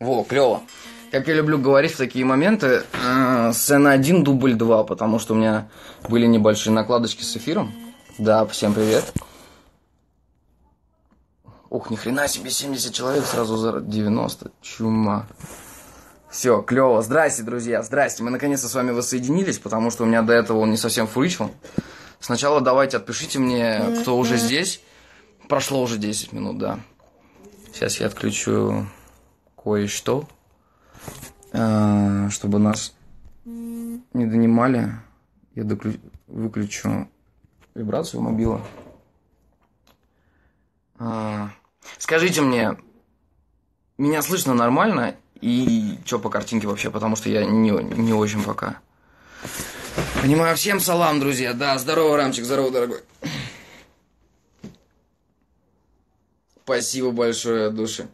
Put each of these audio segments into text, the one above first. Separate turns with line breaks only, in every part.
Во, клево. Как я люблю говорить в такие моменты, э, сцена 1, дубль 2, потому что у меня были небольшие накладочки с эфиром. Да, всем привет. Ух, ни хрена себе, 70 человек сразу за 90. Чума. Все, клево. Здрасте, друзья, здрасте. Мы наконец-то с вами воссоединились, потому что у меня до этого он не совсем фурычил. Сначала давайте отпишите мне, кто уже здесь. Прошло уже 10 минут, да. Сейчас я отключу кое-что, э, чтобы нас не донимали. Я выключу вибрацию мобила. А, Скажите мне, меня слышно нормально и что по картинке вообще, потому что я не, не очень пока. Понимаю, всем салам, друзья. Да, здорово, Рамчик, здорово, дорогой. Спасибо большое от души.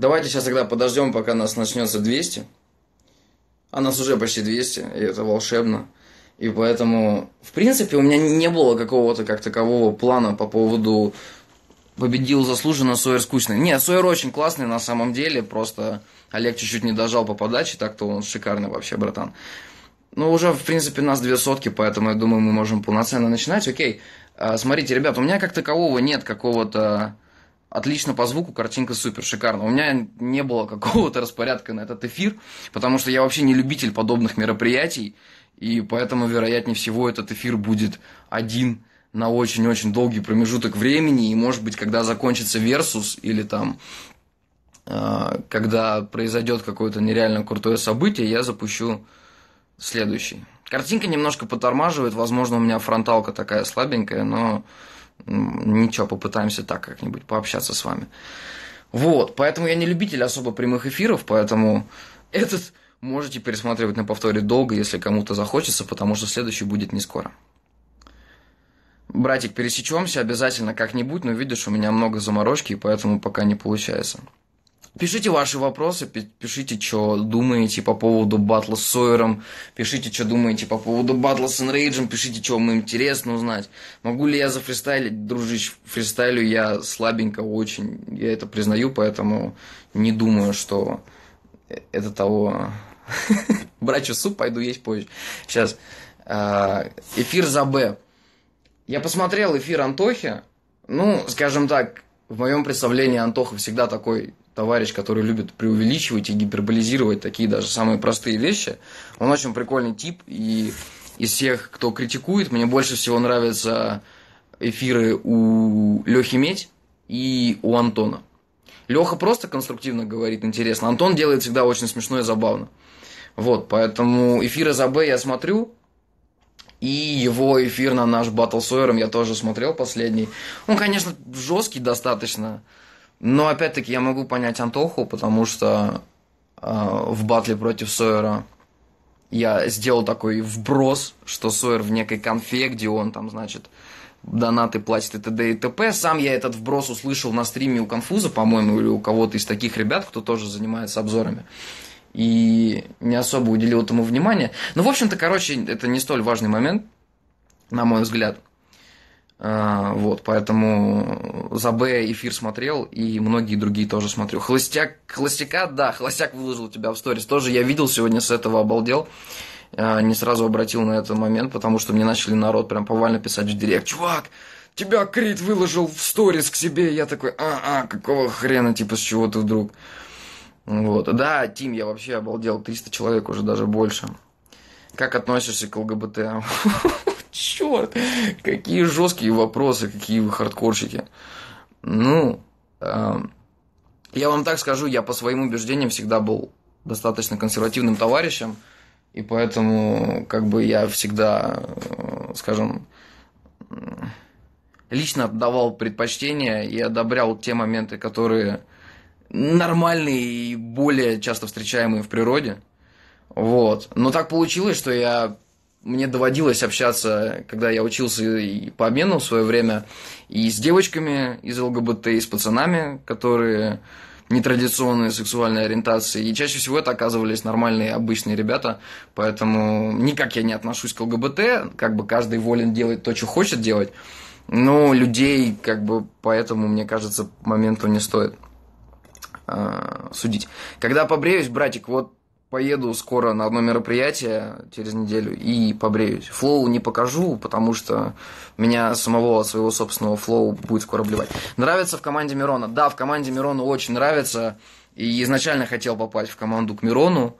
Давайте сейчас тогда подождем, пока нас начнется 200. А нас уже почти 200, и это волшебно. И поэтому, в принципе, у меня не было какого-то как такового плана по поводу победил заслуженно, Сойер скучный. Нет, Сойер очень классный на самом деле, просто Олег чуть-чуть не дожал по подаче, так-то он шикарный вообще, братан. Ну, уже, в принципе, нас две сотки, поэтому я думаю, мы можем полноценно начинать. Окей, а, смотрите, ребят, у меня как такового нет какого-то отлично по звуку, картинка супер, шикарно. У меня не было какого-то распорядка на этот эфир, потому что я вообще не любитель подобных мероприятий, и поэтому, вероятнее всего, этот эфир будет один на очень-очень долгий промежуток времени, и, может быть, когда закончится Версус или там э, когда произойдет какое-то нереально крутое событие, я запущу следующий. Картинка немножко потормаживает, возможно, у меня фронталка такая слабенькая, но ничего, попытаемся так как-нибудь пообщаться с вами. Вот, поэтому я не любитель особо прямых эфиров, поэтому этот можете пересматривать на повторе долго, если кому-то захочется, потому что следующий будет не скоро. Братик, пересечемся обязательно как-нибудь, но видишь, у меня много заморочки, и поэтому пока не получается. Пишите ваши вопросы, пишите, что думаете по поводу батла с Сойером, пишите, что думаете по поводу батла с Энрейджем, пишите, что вам интересно узнать. Могу ли я зафристайлить, дружище, фристайлю я слабенько очень, я это признаю, поэтому не думаю, что это того... Брачу суп пойду есть позже. Сейчас. А, эфир за Б. Я посмотрел эфир Антохи. Ну, скажем так, в моем представлении Антоха всегда такой товарищ, который любит преувеличивать и гиперболизировать такие даже самые простые вещи. Он очень прикольный тип, и из всех, кто критикует, мне больше всего нравятся эфиры у Лехи Медь и у Антона. Леха просто конструктивно говорит, интересно. Антон делает всегда очень смешно и забавно. Вот, поэтому эфиры за Б я смотрю, и его эфир на наш с Ойером я тоже смотрел последний. Он, конечно, жесткий достаточно. Но опять-таки я могу понять Антоху, потому что э, в батле против Сойера я сделал такой вброс, что Сойер в некой конфе, где он там, значит, донаты платит и т.д. и т.п. Сам я этот вброс услышал на стриме у Конфуза, по-моему, или у кого-то из таких ребят, кто тоже занимается обзорами и не особо уделил этому внимания. Ну, в общем-то, короче, это не столь важный момент, на мой взгляд. А, вот, поэтому за Б эфир смотрел, и многие другие тоже смотрю. Холостяк, холостяка, да, холостяк выложил тебя в сторис. Тоже я видел сегодня с этого обалдел. А, не сразу обратил на этот момент, потому что мне начали народ прям повально писать в директ. Чувак, тебя Крит выложил в сторис к себе. Я такой, а, а, какого хрена, типа, с чего ты вдруг? Вот. Да, Тим, я вообще обалдел. 300 человек уже даже больше. Как относишься к ЛГБТ? Черт, какие жесткие вопросы, какие вы хардкорщики. Ну, э, я вам так скажу, я по своим убеждениям всегда был достаточно консервативным товарищем, и поэтому как бы я всегда, э, скажем, лично отдавал предпочтение и одобрял те моменты, которые нормальные и более часто встречаемые в природе. Вот. Но так получилось, что я мне доводилось общаться, когда я учился и по обмену в свое время, и с девочками из ЛГБТ, и с пацанами, которые нетрадиционной сексуальной ориентации. И чаще всего это оказывались нормальные, обычные ребята. Поэтому никак я не отношусь к ЛГБТ. Как бы каждый волен делать то, что хочет делать. Но людей, как бы, поэтому, мне кажется, моменту не стоит э, судить. Когда побреюсь, братик, вот поеду скоро на одно мероприятие через неделю и побреюсь. Флоу не покажу, потому что меня самого своего собственного флоу будет скоро блевать. Нравится в команде Мирона? Да, в команде Мирона очень нравится. И изначально хотел попасть в команду к Мирону.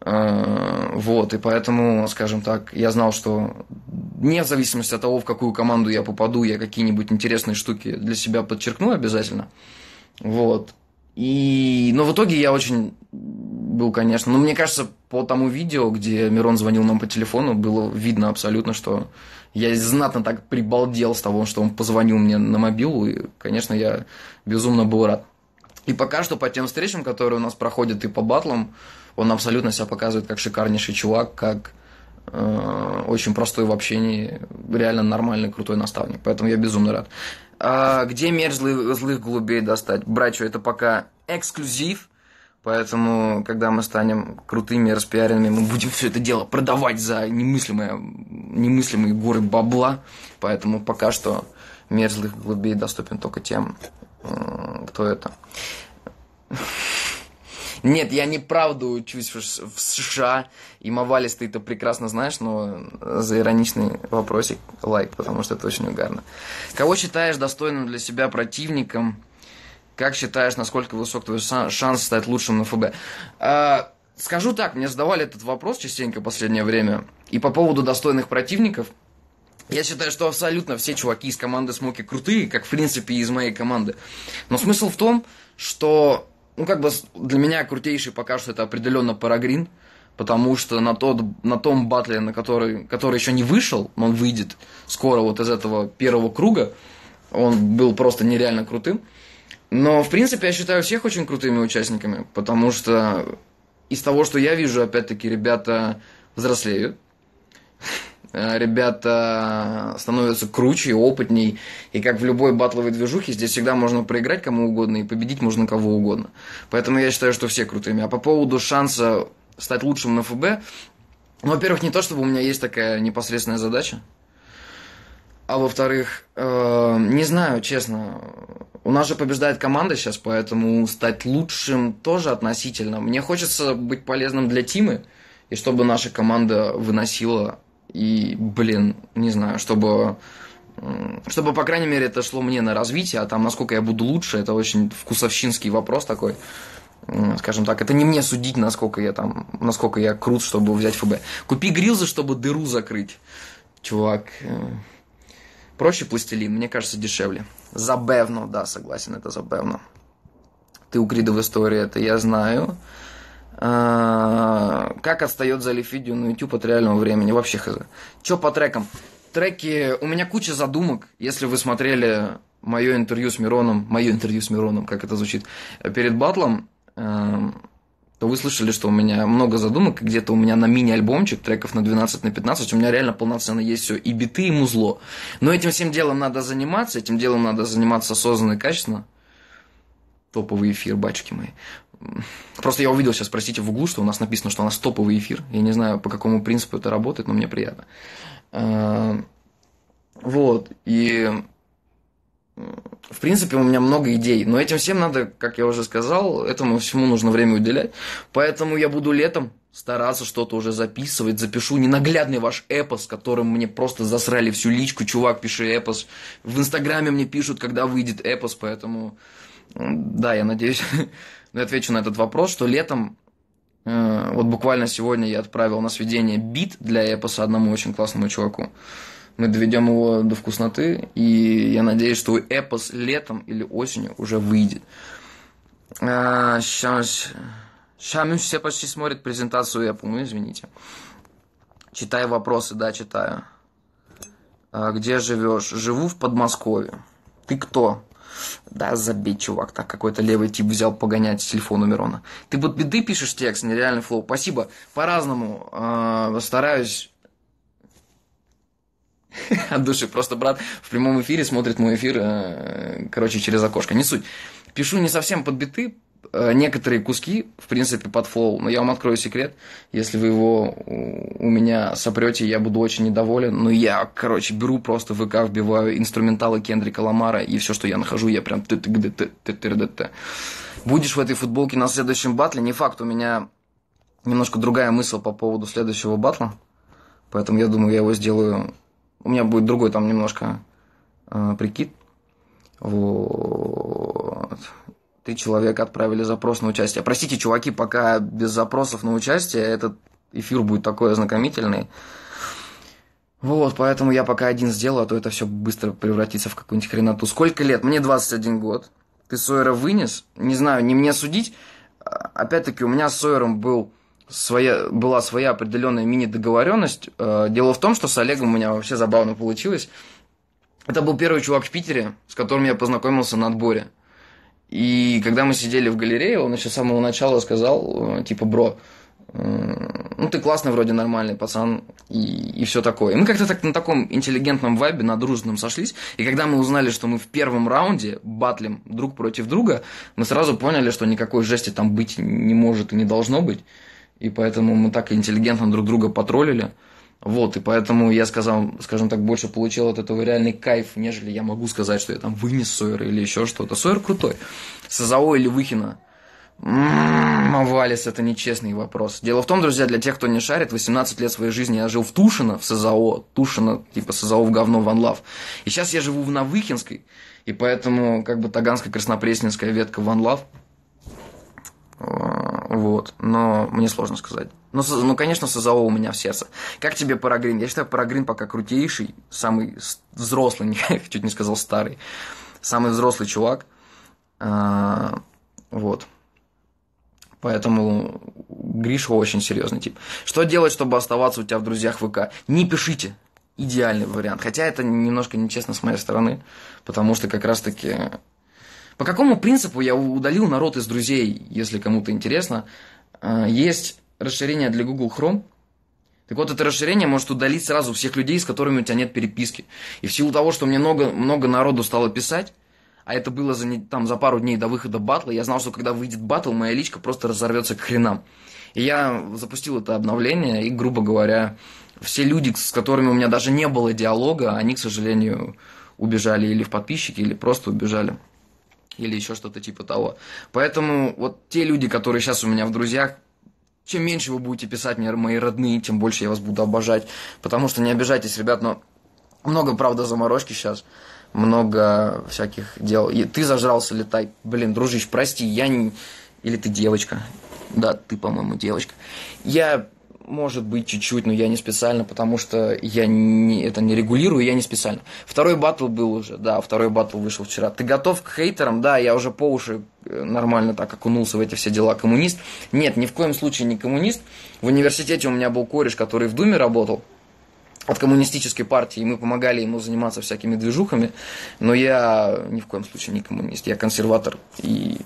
Э, вот, и поэтому, скажем так, я знал, что не в зависимости от того, в какую команду я попаду, я какие-нибудь интересные штуки для себя подчеркну обязательно. Вот. И, но в итоге я очень был, конечно. Но мне кажется, по тому видео, где Мирон звонил нам по телефону, было видно абсолютно, что я знатно так прибалдел с того, что он позвонил мне на мобилу. И, конечно, я безумно был рад. И пока что по тем встречам, которые у нас проходят и по батлам, он абсолютно себя показывает как шикарнейший чувак, как э, очень простой в общении, реально нормальный, крутой наставник. Поэтому я безумно рад. А где мерзлых злых, злых голубей достать? Братья, это пока эксклюзив. Поэтому, когда мы станем крутыми распиаренными, мы будем все это дело продавать за немыслимые, немыслимые горы бабла. Поэтому пока что мерзлых голубей доступен только тем, кто это. Нет, я не правду учусь в США, и Мавалис ты это прекрасно знаешь, но за ироничный вопросик лайк, потому что это очень угарно. Кого считаешь достойным для себя противником? Как считаешь, насколько высок твой шанс стать лучшим на ФБ? А, скажу так, мне задавали этот вопрос частенько в последнее время. И по поводу достойных противников, я считаю, что абсолютно все чуваки из команды Смоки крутые, как в принципе из моей команды. Но смысл в том, что ну, как бы для меня крутейший пока что это определенно Парагрин, потому что на, тот, на том батле, на который, который еще не вышел, он выйдет скоро вот из этого первого круга, он был просто нереально крутым. Но, в принципе, я считаю всех очень крутыми участниками, потому что из того, что я вижу, опять-таки, ребята взрослеют, ребята становятся круче и опытней. И как в любой батловой движухе, здесь всегда можно проиграть кому угодно и победить можно кого угодно. Поэтому я считаю, что все крутыми. А по поводу шанса стать лучшим на ФБ, ну, во-первых, не то, чтобы у меня есть такая непосредственная задача. А во-вторых, э, не знаю, честно. У нас же побеждает команда сейчас, поэтому стать лучшим тоже относительно. Мне хочется быть полезным для Тимы, и чтобы наша команда выносила и, блин, не знаю, чтобы чтобы, по крайней мере, это шло мне на развитие, а там, насколько я буду лучше, это очень вкусовщинский вопрос такой. Скажем так, это не мне судить, насколько я там, насколько я крут, чтобы взять ФБ. Купи грилзы, чтобы дыру закрыть. Чувак, э, проще пластилин, мне кажется, дешевле. Забавно, да, согласен, это забавно. Ты у Крида в истории, это я знаю. А, как отстает залив видео на YouTube от реального времени? Вообще хз. Че по трекам? Треки... У меня куча задумок. Если вы смотрели мое интервью с Мироном, мое интервью с Мироном, как это звучит, перед батлом, эм, то вы слышали, что у меня много задумок, где-то у меня на мини-альбомчик, треков на 12, на 15, у меня реально полноценно есть все, и биты, и музло. Но этим всем делом надо заниматься, этим делом надо заниматься осознанно и качественно. Топовый эфир, бачки мои. Просто я увидел сейчас, простите, в углу, что у нас написано, что у нас топовый эфир. Я не знаю, по какому принципу это работает, но мне приятно. А, вот. И в принципе, у меня много идей, но этим всем надо, как я уже сказал, этому всему нужно время уделять. Поэтому я буду летом стараться что-то уже записывать, запишу ненаглядный ваш эпос, которым мне просто засрали всю личку, чувак, пиши эпос. В Инстаграме мне пишут, когда выйдет эпос, поэтому да, я надеюсь, я отвечу на этот вопрос, что летом, э, вот буквально сегодня я отправил на сведение бит для эпоса одному очень классному чуваку. Мы доведем его до вкусноты, и я надеюсь, что эпос летом или осенью уже выйдет. А, сейчас, сейчас все почти смотрят презентацию Apple, ну извините. Читаю вопросы, да, читаю. А, где живешь? Живу в Подмосковье. Ты кто? Да, забей, чувак, так какой-то левый тип взял погонять телефон у Мирона. Ты под биты пишешь текст, нереальный flow. Спасибо. По-разному. Э, стараюсь от души. Просто брат в прямом эфире смотрит мой эфир, э, короче, через окошко. Не суть. Пишу не совсем под биты, некоторые куски, в принципе, под flow, но я вам открою секрет, если вы его у меня сопрете, я буду очень недоволен, но я, короче, беру просто в ВК, вбиваю инструменталы Кендрика Ламара, и все, что я нахожу, я прям ты ты ты ты ты. Будешь в этой футболке на следующем батле, не факт, у меня немножко другая мысль по поводу следующего батла, поэтому я думаю, я его сделаю, у меня будет другой там немножко э, прикид, вот. Три человека отправили запрос на участие. Простите, чуваки, пока без запросов на участие, этот эфир будет такой ознакомительный. Вот, поэтому я пока один сделаю, а то это все быстро превратится в какую-нибудь хреноту. Сколько лет? Мне 21 год. Ты Сойера вынес? Не знаю, не мне судить. Опять-таки, у меня с Сойером был своя, была своя определенная мини-договоренность. Э, дело в том, что с Олегом у меня вообще забавно получилось. Это был первый чувак в Питере, с которым я познакомился на отборе. И когда мы сидели в галерее, он еще с самого начала сказал, э, типа, бро, э, ну ты классный вроде нормальный пацан и, и все такое. И мы как-то так на таком интеллигентном вайбе, на дружном сошлись. И когда мы узнали, что мы в первом раунде батлим друг против друга, мы сразу поняли, что никакой жести там быть не может и не должно быть. И поэтому мы так интеллигентно друг друга потроллили. Вот, и поэтому я сказал, скажем так, больше получил от этого реальный кайф, нежели я могу сказать, что я там вынес Сойера или еще что-то. Сойер крутой. Сазао или Выхина. М-м-м, Валис, это нечестный вопрос. Дело в том, друзья, для тех, кто не шарит, 18 лет своей жизни я жил в Тушино, в СЗАО. Тушино, типа СЗАО в говно, Ван Лав. И сейчас я живу в Навыхинской, и поэтому как бы Таганская-Краснопресненская ветка Ван Лав. Вот, но мне сложно сказать. Ну, ну, конечно, СЗО у меня в сердце. Как тебе Парагрин? Я считаю, Парагрин пока крутейший, самый взрослый, чуть не сказал старый, самый взрослый чувак. А, вот. Поэтому Гриша очень серьезный тип. Что делать, чтобы оставаться у тебя в друзьях ВК? Не пишите. Идеальный вариант. Хотя это немножко нечестно с моей стороны, потому что как раз-таки по какому принципу я удалил народ из друзей, если кому-то интересно? А, есть расширение для Google Chrome. Так вот, это расширение может удалить сразу всех людей, с которыми у тебя нет переписки. И в силу того, что мне много, много народу стало писать, а это было за, там, за пару дней до выхода батла, я знал, что когда выйдет батл, моя личка просто разорвется к хренам. И я запустил это обновление, и, грубо говоря, все люди, с которыми у меня даже не было диалога, они, к сожалению, убежали или в подписчики, или просто убежали или еще что-то типа того. Поэтому вот те люди, которые сейчас у меня в друзьях, чем меньше вы будете писать мне, мои родные, тем больше я вас буду обожать. Потому что не обижайтесь, ребят, но много, правда, заморочки сейчас. Много всяких дел. И ты зажрался, летай. Блин, дружище, прости, я не... Или ты девочка. Да, ты, по-моему, девочка. Я может быть, чуть-чуть, но я не специально, потому что я не, это не регулирую, я не специально. Второй батл был уже, да, второй батл вышел вчера. Ты готов к хейтерам? Да, я уже по уши э, нормально так окунулся в эти все дела. Коммунист? Нет, ни в коем случае не коммунист. В университете у меня был кореш, который в Думе работал от коммунистической партии, и мы помогали ему заниматься всякими движухами, но я ни в коем случае не коммунист, я консерватор и,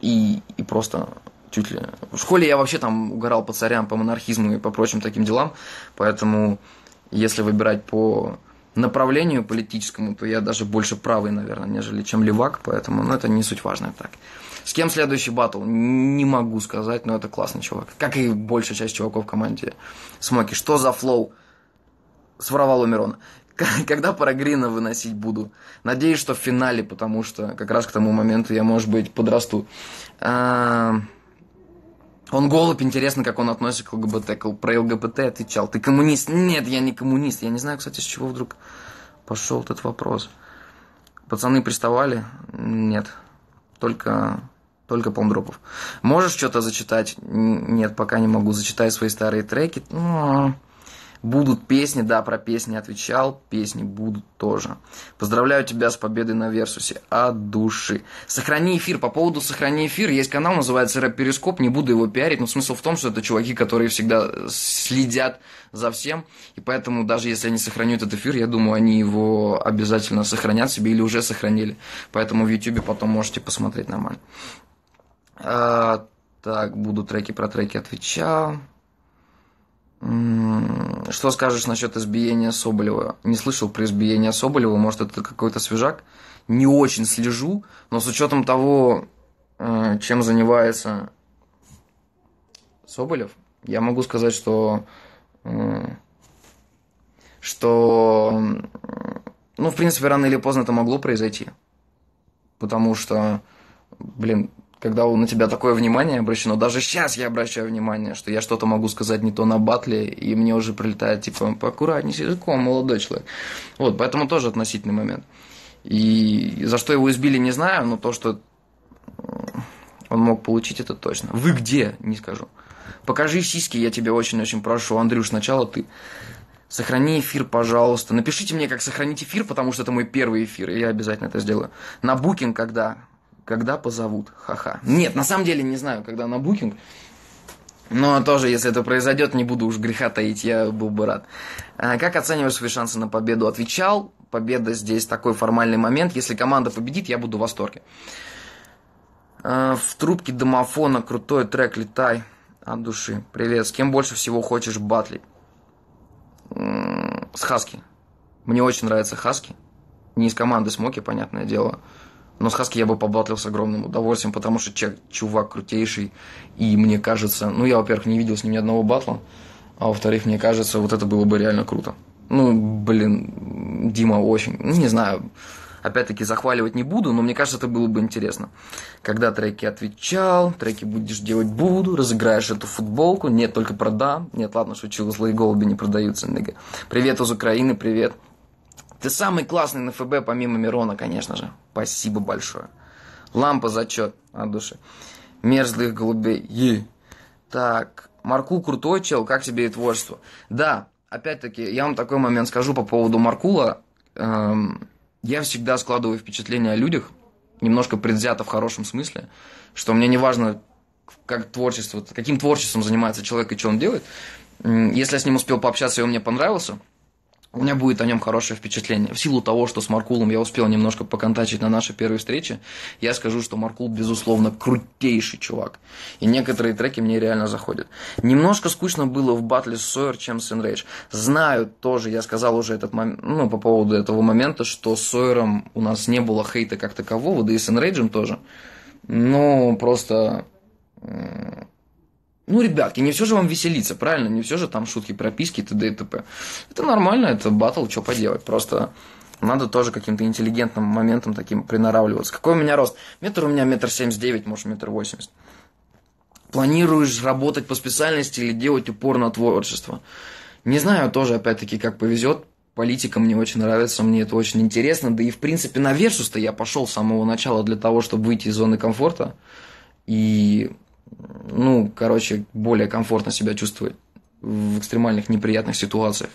и, и просто чуть ли. В школе я вообще там угорал по царям, по монархизму и по прочим таким делам, поэтому если выбирать по направлению политическому, то я даже больше правый, наверное, нежели чем левак, поэтому, ну, это не суть важная так. С кем следующий батл? Не могу сказать, но это классный чувак. Как и большая часть чуваков в команде Смоки. Что за флоу? Своровал у Мирона. Когда Парагрина выносить буду? Надеюсь, что в финале, потому что как раз к тому моменту я, может быть, подрасту. А, он голубь, интересно, как он относится к ЛГБТ. Про ЛГБТ отвечал. Ты коммунист? Нет, я не коммунист. Я не знаю, кстати, с чего вдруг пошел этот вопрос. Пацаны приставали? Нет. Только, только помдропов. Можешь что-то зачитать? Нет, пока не могу. Зачитай свои старые треки. Ну, Будут песни, да, про песни отвечал, песни будут тоже. Поздравляю тебя с победой на Версусе от души. Сохрани эфир, по поводу сохрани эфир, есть канал, называется Рэп Перископ, не буду его пиарить, но смысл в том, что это чуваки, которые всегда следят за всем, и поэтому даже если они сохранят этот эфир, я думаю, они его обязательно сохранят себе или уже сохранили. Поэтому в YouTube потом можете посмотреть нормально. А, так, буду треки про треки отвечал. Что скажешь насчет избиения Соболева? Не слышал про избиение Соболева, может это какой-то свежак? Не очень слежу, но с учетом того, э, чем занимается Соболев, я могу сказать, что что, ну, в принципе, рано или поздно это могло произойти. Потому что, блин, когда на тебя такое внимание обращено, даже сейчас я обращаю внимание, что я что-то могу сказать не то на батле, и мне уже прилетает, типа, поаккуратней с языком, молодой человек. Вот, поэтому тоже относительный момент. И за что его избили, не знаю, но то, что он мог получить, это точно. Вы где? Не скажу. Покажи сиськи, я тебя очень-очень прошу. Андрюш, сначала ты. Сохрани эфир, пожалуйста. Напишите мне, как сохранить эфир, потому что это мой первый эфир, и я обязательно это сделаю. На букинг когда? Когда позовут? Ха-ха. Нет, на самом деле не знаю, когда на букинг. Но тоже, если это произойдет, не буду уж греха таить, я был бы рад. А, как оцениваешь свои шансы на победу? Отвечал. Победа здесь такой формальный момент. Если команда победит, я буду в восторге. А, в трубке домофона крутой трек «Летай» от души. Привет. С кем больше всего хочешь батлить? С Хаски. Мне очень нравится Хаски. Не из команды Смоки, понятное дело. Но с Хаски я бы побатлил с огромным удовольствием, потому что чек, чувак крутейший. И мне кажется, ну я, во-первых, не видел с ним ни одного батла, а во-вторых, мне кажется, вот это было бы реально круто. Ну, блин, Дима очень, ну, не знаю, опять-таки захваливать не буду, но мне кажется, это было бы интересно. Когда треки отвечал, треки будешь делать буду, разыграешь эту футболку, нет, только продам. Нет, ладно, шучу, злые голуби не продаются, ныга. Привет из Украины, привет. Ты самый классный на ФБ, помимо Мирона, конечно же. Спасибо большое. Лампа зачет от души. Мерзлых голубей. Е. Так, Маркул крутой чел, как тебе и творчество? Да, опять-таки, я вам такой момент скажу по поводу Маркула. Эм, я всегда складываю впечатление о людях, немножко предвзято в хорошем смысле, что мне не важно, как творчество, каким творчеством занимается человек и что он делает. Если я с ним успел пообщаться и он мне понравился – у меня будет о нем хорошее впечатление. В силу того, что с Маркулом я успел немножко поконтачить на нашей первой встрече, я скажу, что Маркул, безусловно, крутейший чувак. И некоторые треки мне реально заходят. Немножко скучно было в батле с Сойер, чем с Enrage. Знаю тоже, я сказал уже этот момент, ну, по поводу этого момента, что с Сойером у нас не было хейта как такового, да и с Enrage тоже. Но просто ну, ребятки, не все же вам веселиться, правильно? Не все же там шутки, прописки, т.д. и т.п. Это нормально, это батл, что поделать. Просто надо тоже каким-то интеллигентным моментом таким приноравливаться. Какой у меня рост? Метр у меня метр семьдесят девять, может, метр восемьдесят. Планируешь работать по специальности или делать упор на творчество? Не знаю тоже, опять-таки, как повезет. Политика мне очень нравится, мне это очень интересно. Да и, в принципе, на Версус-то я пошел с самого начала для того, чтобы выйти из зоны комфорта. И ну, короче, более комфортно себя чувствовать в экстремальных неприятных ситуациях.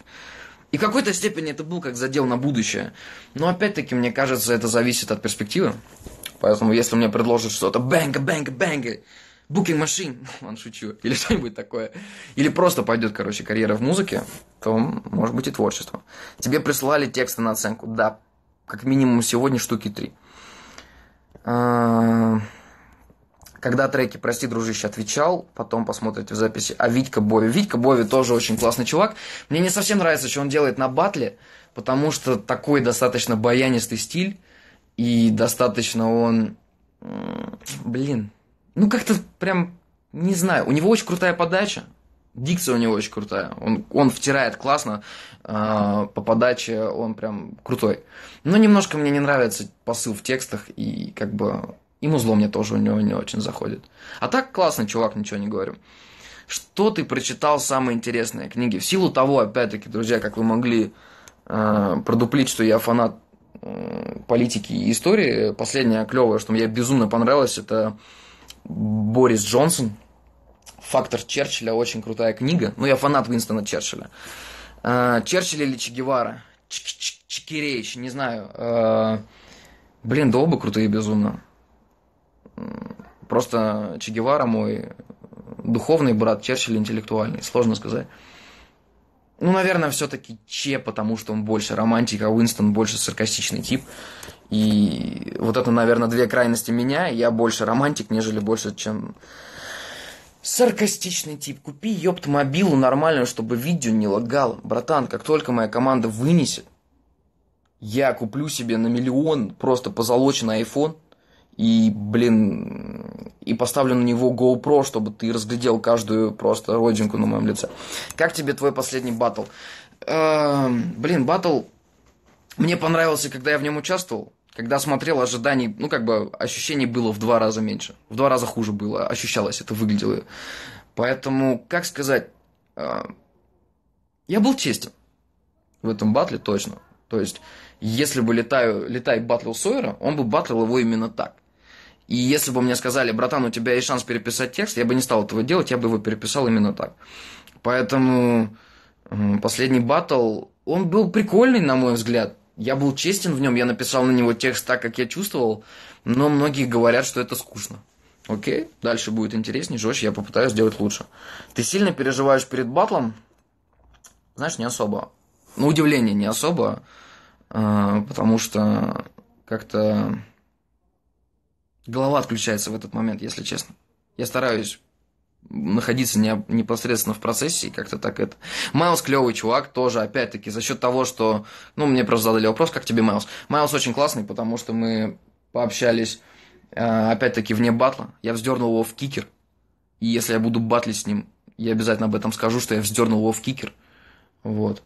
И в какой-то степени это был как задел на будущее. Но опять-таки, мне кажется, это зависит от перспективы. Поэтому, если мне предложат что-то бэнга, бэнга, бэнга, booking machine, он шучу, или что-нибудь такое, или просто пойдет, короче, карьера в музыке, то может быть и творчество. Тебе присылали тексты на оценку, да, как минимум сегодня штуки три. Когда треки «Прости, дружище» отвечал, потом посмотрите в записи, а Витька Бови. Витька Бови тоже очень классный чувак. Мне не совсем нравится, что он делает на батле, потому что такой достаточно баянистый стиль, и достаточно он... Блин, ну как-то прям, не знаю, у него очень крутая подача, Дикция у него очень крутая. Он, он втирает классно. Э, по подаче он прям крутой. Но немножко мне не нравится посыл в текстах. И как бы и музло мне тоже у него не очень заходит. А так классный чувак, ничего не говорю. Что ты прочитал самые интересные книги? В силу того, опять-таки, друзья, как вы могли э, продуплить, что я фанат э, политики и истории, последнее клевое, что мне безумно понравилось, это Борис Джонсон. Фактор Черчилля, очень крутая книга. Ну, я фанат Винстона Черчилля. А, Черчилль или Че Гевара? Чикирейч, не знаю. А, блин, да оба крутые безумно. Просто Че Гевара мой духовный брат, Черчилль интеллектуальный, сложно сказать. Ну, наверное, все-таки Че, потому что он больше романтик, а Уинстон больше саркастичный тип. И вот это, наверное, две крайности меня. Я больше романтик, нежели больше, чем Саркастичный тип. Купи, ёпт, мобилу нормальную, чтобы видео не лагало. Братан, как только моя команда вынесет, я куплю себе на миллион просто позолоченный iPhone и, блин, и поставлю на него GoPro, чтобы ты разглядел каждую просто родинку на моем лице. Как тебе твой последний батл? Эм, блин, батл мне понравился, когда я в нем участвовал. Когда смотрел, ожиданий, ну, как бы, ощущений было в два раза меньше. В два раза хуже было, ощущалось, это выглядело. Поэтому, как сказать, э, я был честен в этом батле точно. То есть, если бы летаю, летай батлил Сойера, он бы батлил его именно так. И если бы мне сказали, братан, у тебя есть шанс переписать текст, я бы не стал этого делать, я бы его переписал именно так. Поэтому последний батл, он был прикольный, на мой взгляд я был честен в нем, я написал на него текст так, как я чувствовал, но многие говорят, что это скучно. Окей, дальше будет интереснее, жестче, я попытаюсь сделать лучше. Ты сильно переживаешь перед батлом? Знаешь, не особо. Ну, удивление не особо, а, потому что как-то голова отключается в этот момент, если честно. Я стараюсь находиться не, непосредственно в процессе и как-то так это. Майлз клевый чувак тоже, опять-таки, за счет того, что... Ну, мне просто задали вопрос, как тебе Майлз? Майлз очень классный, потому что мы пообщались, э, опять-таки, вне батла. Я вздернул его в кикер. И если я буду батлить с ним, я обязательно об этом скажу, что я вздернул его в кикер. Вот.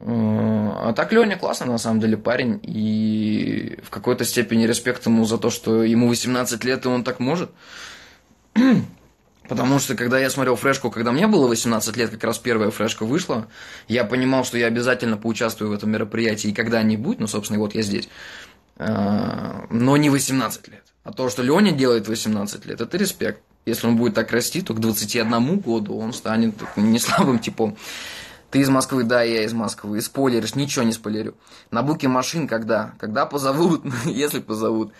Э, а так Леня классный, на самом деле, парень. И в какой-то степени респект ему за то, что ему 18 лет, и он так может. Потому что, когда я смотрел фрешку, когда мне было 18 лет, как раз первая фрешка вышла, я понимал, что я обязательно поучаствую в этом мероприятии когда-нибудь, ну, собственно, вот я здесь. А, но не 18 лет. А то, что Леня делает 18 лет, это респект. Если он будет так расти, то к 21 году он станет не слабым типом. Ты из Москвы, да, я из Москвы. И спойлеришь, ничего не спойлерю. На буке машин когда? Когда позовут, если позовут.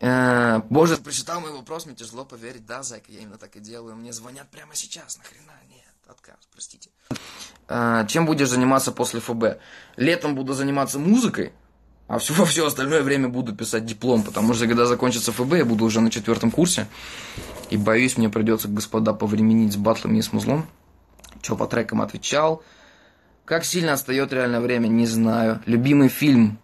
Э, боже, прочитал мой вопрос, мне тяжело поверить. Да, Зайка, я именно так и делаю. Мне звонят прямо сейчас, нахрена? Нет, отказ, простите. Э, чем будешь заниматься после ФБ? Летом буду заниматься музыкой, а все, все остальное время буду писать диплом, потому что когда закончится ФБ, я буду уже на четвертом курсе. И боюсь, мне придется, господа, повременить с батлами и с музлом. Что по трекам отвечал. Как сильно отстает реально время, не знаю. Любимый фильм.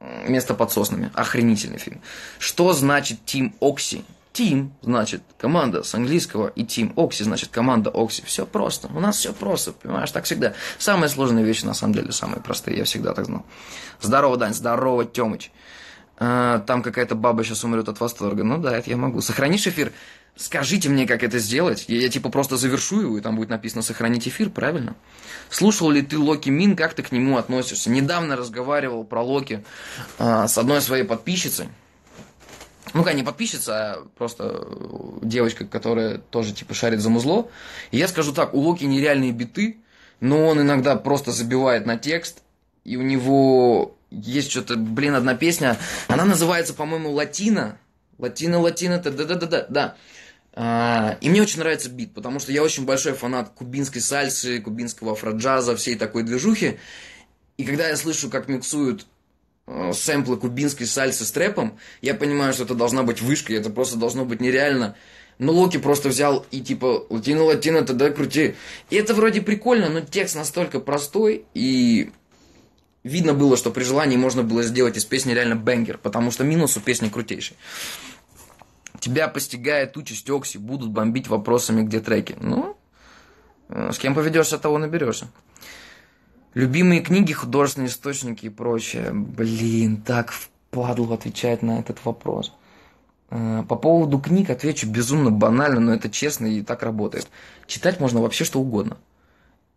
Место под соснами. Охренительный фильм. Что значит Team Oxy? Team значит команда с английского, и Team Oxy значит команда Oxy. Все просто. У нас все просто, понимаешь, так всегда. Самые сложные вещи, на самом деле, самые простые. Я всегда так знал. Здорово, Дань, здорово, Тёмыч. А, там какая-то баба сейчас умрет от восторга. Ну да, это я могу. Сохранишь эфир? Скажите мне, как это сделать. Я, я типа просто завершу его, и там будет написано «Сохранить эфир», правильно? Слушал ли ты Локи Мин, как ты к нему относишься? Недавно разговаривал про Локи а, с одной своей подписчицей. Ну, как не подписчица, а просто девочка, которая тоже типа шарит за музло. И я скажу так, у Локи нереальные биты, но он иногда просто забивает на текст, и у него есть что-то, блин, одна песня, она называется, по-моему, «Латина», Латина, латина, да-да-да-да, да. И мне очень нравится бит, потому что я очень большой фанат кубинской сальсы, кубинского афроджаза, всей такой движухи. И когда я слышу, как миксуют э, сэмплы кубинской сальсы с трэпом, я понимаю, что это должна быть вышка, это просто должно быть нереально. Но Локи просто взял и типа латина, латина, тогда крути. И это вроде прикольно, но текст настолько простой, и видно было, что при желании можно было сделать из песни реально бенгер, потому что минус у песни крутейший. Тебя постигает участь Окси, будут бомбить вопросами, где треки. Ну, э, с кем поведешься, того наберешься. Любимые книги, художественные источники и прочее. Блин, так впадло отвечать на этот вопрос. Э, по поводу книг отвечу безумно банально, но это честно и так работает. Читать можно вообще что угодно.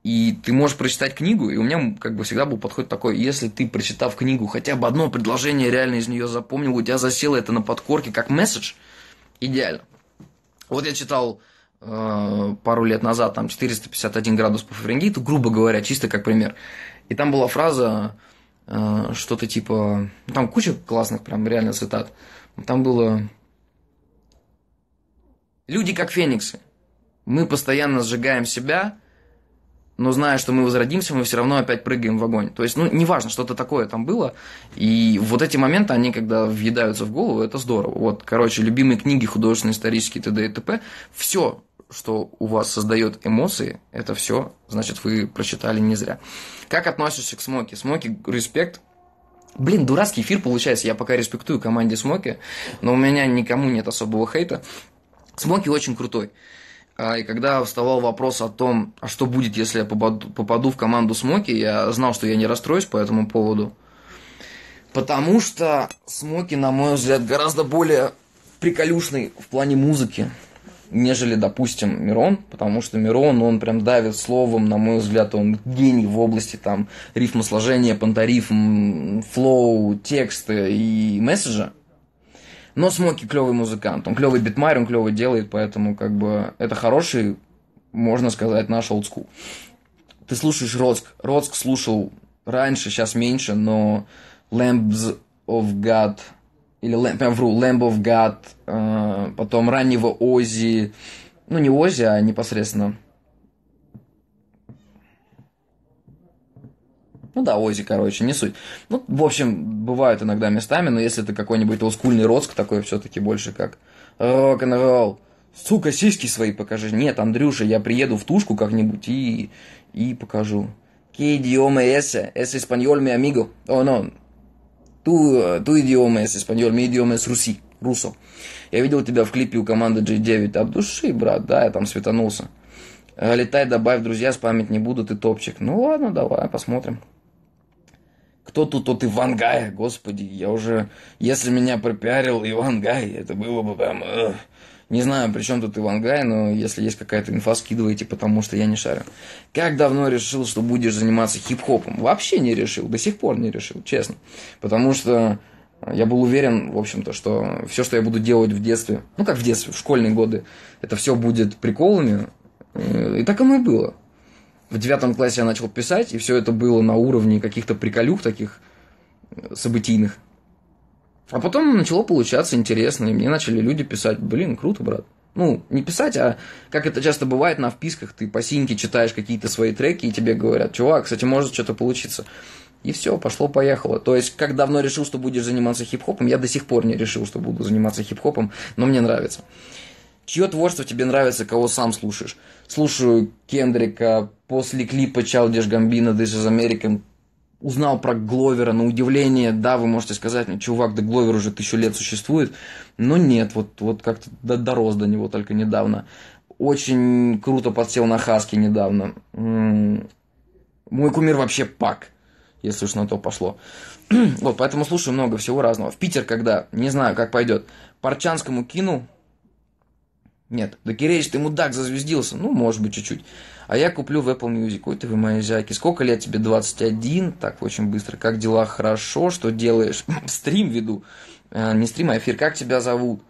И ты можешь прочитать книгу, и у меня как бы всегда был подход такой, если ты, прочитав книгу, хотя бы одно предложение реально из нее запомнил, у тебя засело это на подкорке как месседж, идеально. Вот я читал э, пару лет назад, там 451 градус по Фаренгейту, грубо говоря, чисто как пример. И там была фраза э, что-то типа... ну, Там куча классных прям реально цитат. Там было... Люди как фениксы. Мы постоянно сжигаем себя, но зная, что мы возродимся, мы все равно опять прыгаем в огонь. То есть, ну, неважно, что-то такое там было. И вот эти моменты, они когда въедаются в голову, это здорово. Вот, короче, любимые книги художественные, исторические, т.д. и т.п. Все, что у вас создает эмоции, это все, значит, вы прочитали не зря. Как относишься к Смоки? Смоки, респект. Блин, дурацкий эфир получается. Я пока респектую команде Смоки, но у меня никому нет особого хейта. Смоки очень крутой. А, И когда вставал вопрос о том, а что будет, если я попаду, попаду в команду Смоки, я знал, что я не расстроюсь по этому поводу. Потому что Смоки, на мой взгляд, гораздо более приколюшный в плане музыки, нежели, допустим, Мирон, потому что Мирон, он прям давит словом, на мой взгляд, он гений в области там рифмосложения, панторифм, flow, текста и месседжа. Но Смоки клевый музыкант, он клевый битмейкер, он клевый делает, поэтому как бы это хороший, можно сказать, наш олдскул. Ты слушаешь Роцк. Роцк слушал раньше, сейчас меньше, но Lambs of God, или Lam- прям вру, Lamb of God, э, потом раннего Ози, ну не Ози, а непосредственно Ну да, Ози, короче, не суть. Ну, в общем, бывают иногда местами, но если это какой-нибудь олдскульный Роцк, такой все-таки больше как рок-н-ролл. Сука, сиськи свои покажи. Нет, Андрюша, я приеду в тушку как-нибудь и, и покажу. Que idioma ese? Es español, mi amigo. Oh, no. Tu, э, tu idioma es español, mi idioma es руси, русо. Я видел тебя в клипе у команды J9. От души, брат, да, я там светанулся. Э, Летай, добавь, друзья, спамить не буду, ты топчик. Ну ладно, давай, посмотрим. Кто тут тот Иван Гай? Господи, я уже... Если меня пропиарил Иван Гай, это было бы прям... эх. Не знаю, при чем тут Иван Гай, но если есть какая-то инфа, скидывайте, потому что я не шарю. Как давно решил, что будешь заниматься хип-хопом? Вообще не решил, до сих пор не решил, честно. Потому что я был уверен, в общем-то, что все, что я буду делать в детстве, ну как в детстве, в школьные годы, это все будет приколами. И так оно и было. В девятом классе я начал писать, и все это было на уровне каких-то приколюх таких э, событийных. А потом начало получаться интересно, и мне начали люди писать, блин, круто, брат. Ну, не писать, а как это часто бывает на вписках, ты по синьке читаешь какие-то свои треки, и тебе говорят, чувак, кстати, может что-то получиться. И все, пошло-поехало. То есть, как давно решил, что будешь заниматься хип-хопом, я до сих пор не решил, что буду заниматься хип-хопом, но мне нравится. Чье творчество тебе нравится, кого сам слушаешь? Слушаю Кендрика, после клипа Childish Gambino This is American узнал про Гловера, на удивление, да, вы можете сказать, ну, чувак, да Гловер уже тысячу лет существует, но нет, вот, вот как-то до- дорос до него только недавно. Очень круто подсел на Хаски недавно. Мой кумир вообще Пак, если уж на то пошло. вот, поэтому слушаю много всего разного. В Питер когда, не знаю, как пойдет. Парчанскому кину, нет, да Кирейч, ты мудак, зазвездился. Ну, может быть, чуть-чуть. А я куплю в Apple Music. Ой, ты вы мои зяки. Сколько лет тебе? 21? Так, очень быстро. Как дела? Хорошо. Что делаешь? Стрим веду. Э, не стрим, а эфир. Как тебя зовут?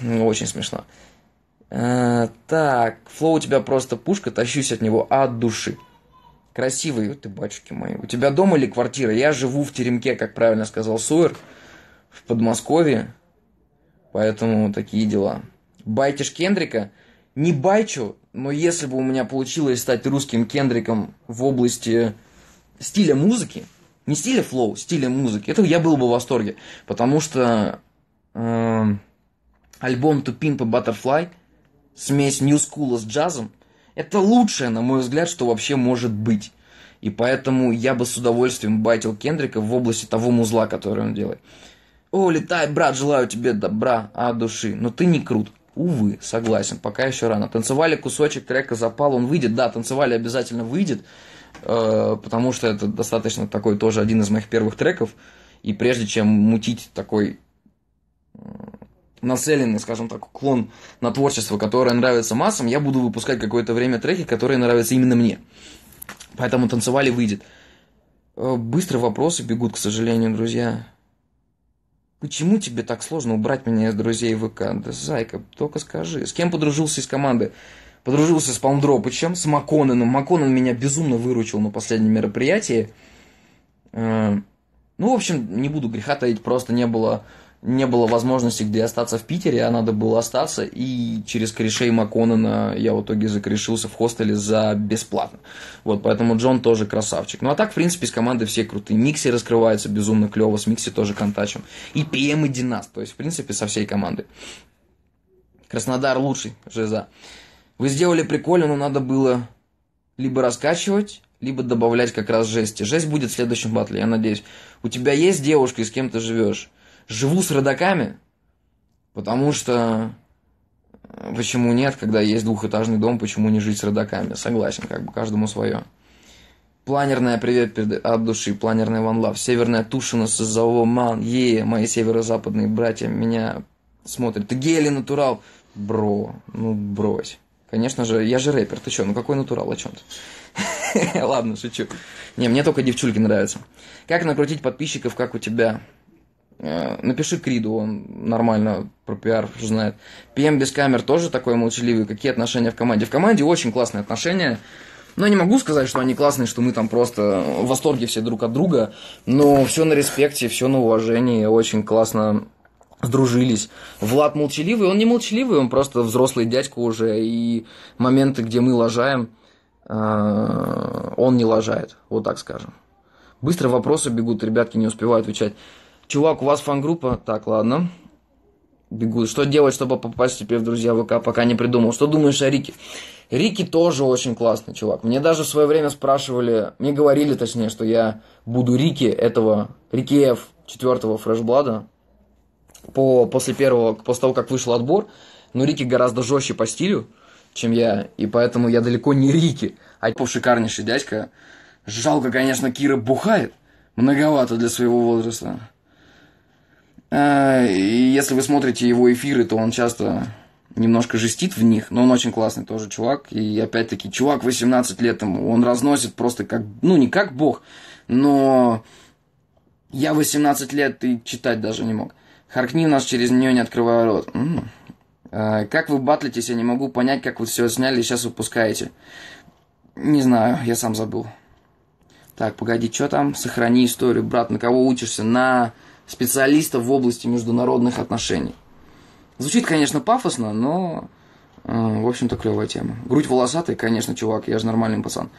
Ну, Очень смешно. Э, так, флоу у тебя просто пушка. Тащусь от него от души. Красивый, ты, батюшки мои. У тебя дом или квартира? Я живу в теремке, как правильно сказал Суэр, в Подмосковье. Поэтому такие дела. Байтишь Кендрика? Не байчу, но если бы у меня получилось стать русским Кендриком в области стиля музыки, не стиля флоу, стиля музыки, это я был бы в восторге. Потому что эм, альбом To Pimp a Butterfly, смесь New School с джазом, это лучшее, на мой взгляд, что вообще может быть. И поэтому я бы с удовольствием байтил Кендрика в области того музла, который он делает. О, летай, брат, желаю тебе добра от души, но ты не крут. Увы, согласен, пока еще рано. Танцевали кусочек трека запал, он выйдет. Да, танцевали обязательно выйдет, э, потому что это достаточно такой тоже один из моих первых треков. И прежде чем мутить такой э, нацеленный, скажем так, уклон на творчество, которое нравится массам, я буду выпускать какое-то время треки, которые нравятся именно мне. Поэтому танцевали выйдет. Э, Быстро вопросы бегут, к сожалению, друзья. Почему тебе так сложно убрать меня из друзей ВК? Да, зайка, только скажи. С кем подружился из команды? Подружился с Палмдропычем, с Макононом. Маконон меня безумно выручил на последнем мероприятии. Э, ну, в общем, не буду греха таить, просто не было не было возможности где остаться в Питере, а надо было остаться, и через корешей Маконена я в итоге закорешился в хостеле за бесплатно. Вот, поэтому Джон тоже красавчик. Ну, а так, в принципе, с команды все крутые. Микси раскрывается безумно клево, с Микси тоже контачим. И ПМ и Динас, то есть, в принципе, со всей команды. Краснодар лучший, Жиза. Вы сделали прикольно, но надо было либо раскачивать, либо добавлять как раз жести. Жесть будет в следующем батле, я надеюсь. У тебя есть девушка, и с кем ты живешь? Живу с родаками, потому что э, почему нет, когда есть двухэтажный дом, почему не жить с родаками? Согласен, как бы каждому свое. Планерная привет от души, планерная One Love, северная Тушина с Ман, е, мои северо-западные братья меня смотрят. Ты гей или натурал? Бро, ну брось. Конечно же, я же рэпер, ты чё, ну какой натурал, о чем ты? Ладно, шучу. Не, мне только девчульки нравятся. Как накрутить подписчиков, как у тебя? Э, напиши Криду, он нормально про пиар знает. ПМ без камер тоже такой молчаливый. Какие отношения в команде? В команде очень классные отношения. Но не могу сказать, что они классные, что мы там просто в восторге все друг от друга. Но все на респекте, все на уважении. Очень классно сдружились. Влад молчаливый, он не молчаливый, он просто взрослый дядька уже. И моменты, где мы лажаем, э, он не лажает. Вот так скажем. Быстро вопросы бегут, ребятки не успевают отвечать. Чувак, у вас фан-группа? Так, ладно. Бегу. Что делать, чтобы попасть теперь в друзья ВК, пока не придумал. Что думаешь о Рике? Рики тоже очень классный чувак. Мне даже в свое время спрашивали, мне говорили точнее, что я буду Рики этого, Рики Ф четвертого фрешблада по, после первого, после того, как вышел отбор. Но Рики гораздо жестче по стилю, чем я, и поэтому я далеко не Рики, а шикарнейший дядька. Жалко, конечно, Кира бухает. Многовато для своего возраста. И если вы смотрите его эфиры, то он часто немножко жестит в них, но он очень классный тоже чувак. И опять-таки, чувак 18 лет ему, он разносит просто как, ну не как бог, но я 18 лет и читать даже не мог. Харкни нас через нее, не открывая рот. М-м. А, как вы батлитесь, я не могу понять, как вы все сняли и сейчас выпускаете. Не знаю, я сам забыл. Так, погоди, что там? Сохрани историю, брат, на кого учишься? На специалистов в области международных отношений. Звучит, конечно, пафосно, но, э, в общем-то, клевая тема. Грудь волосатая, конечно, чувак, я же нормальный пацан.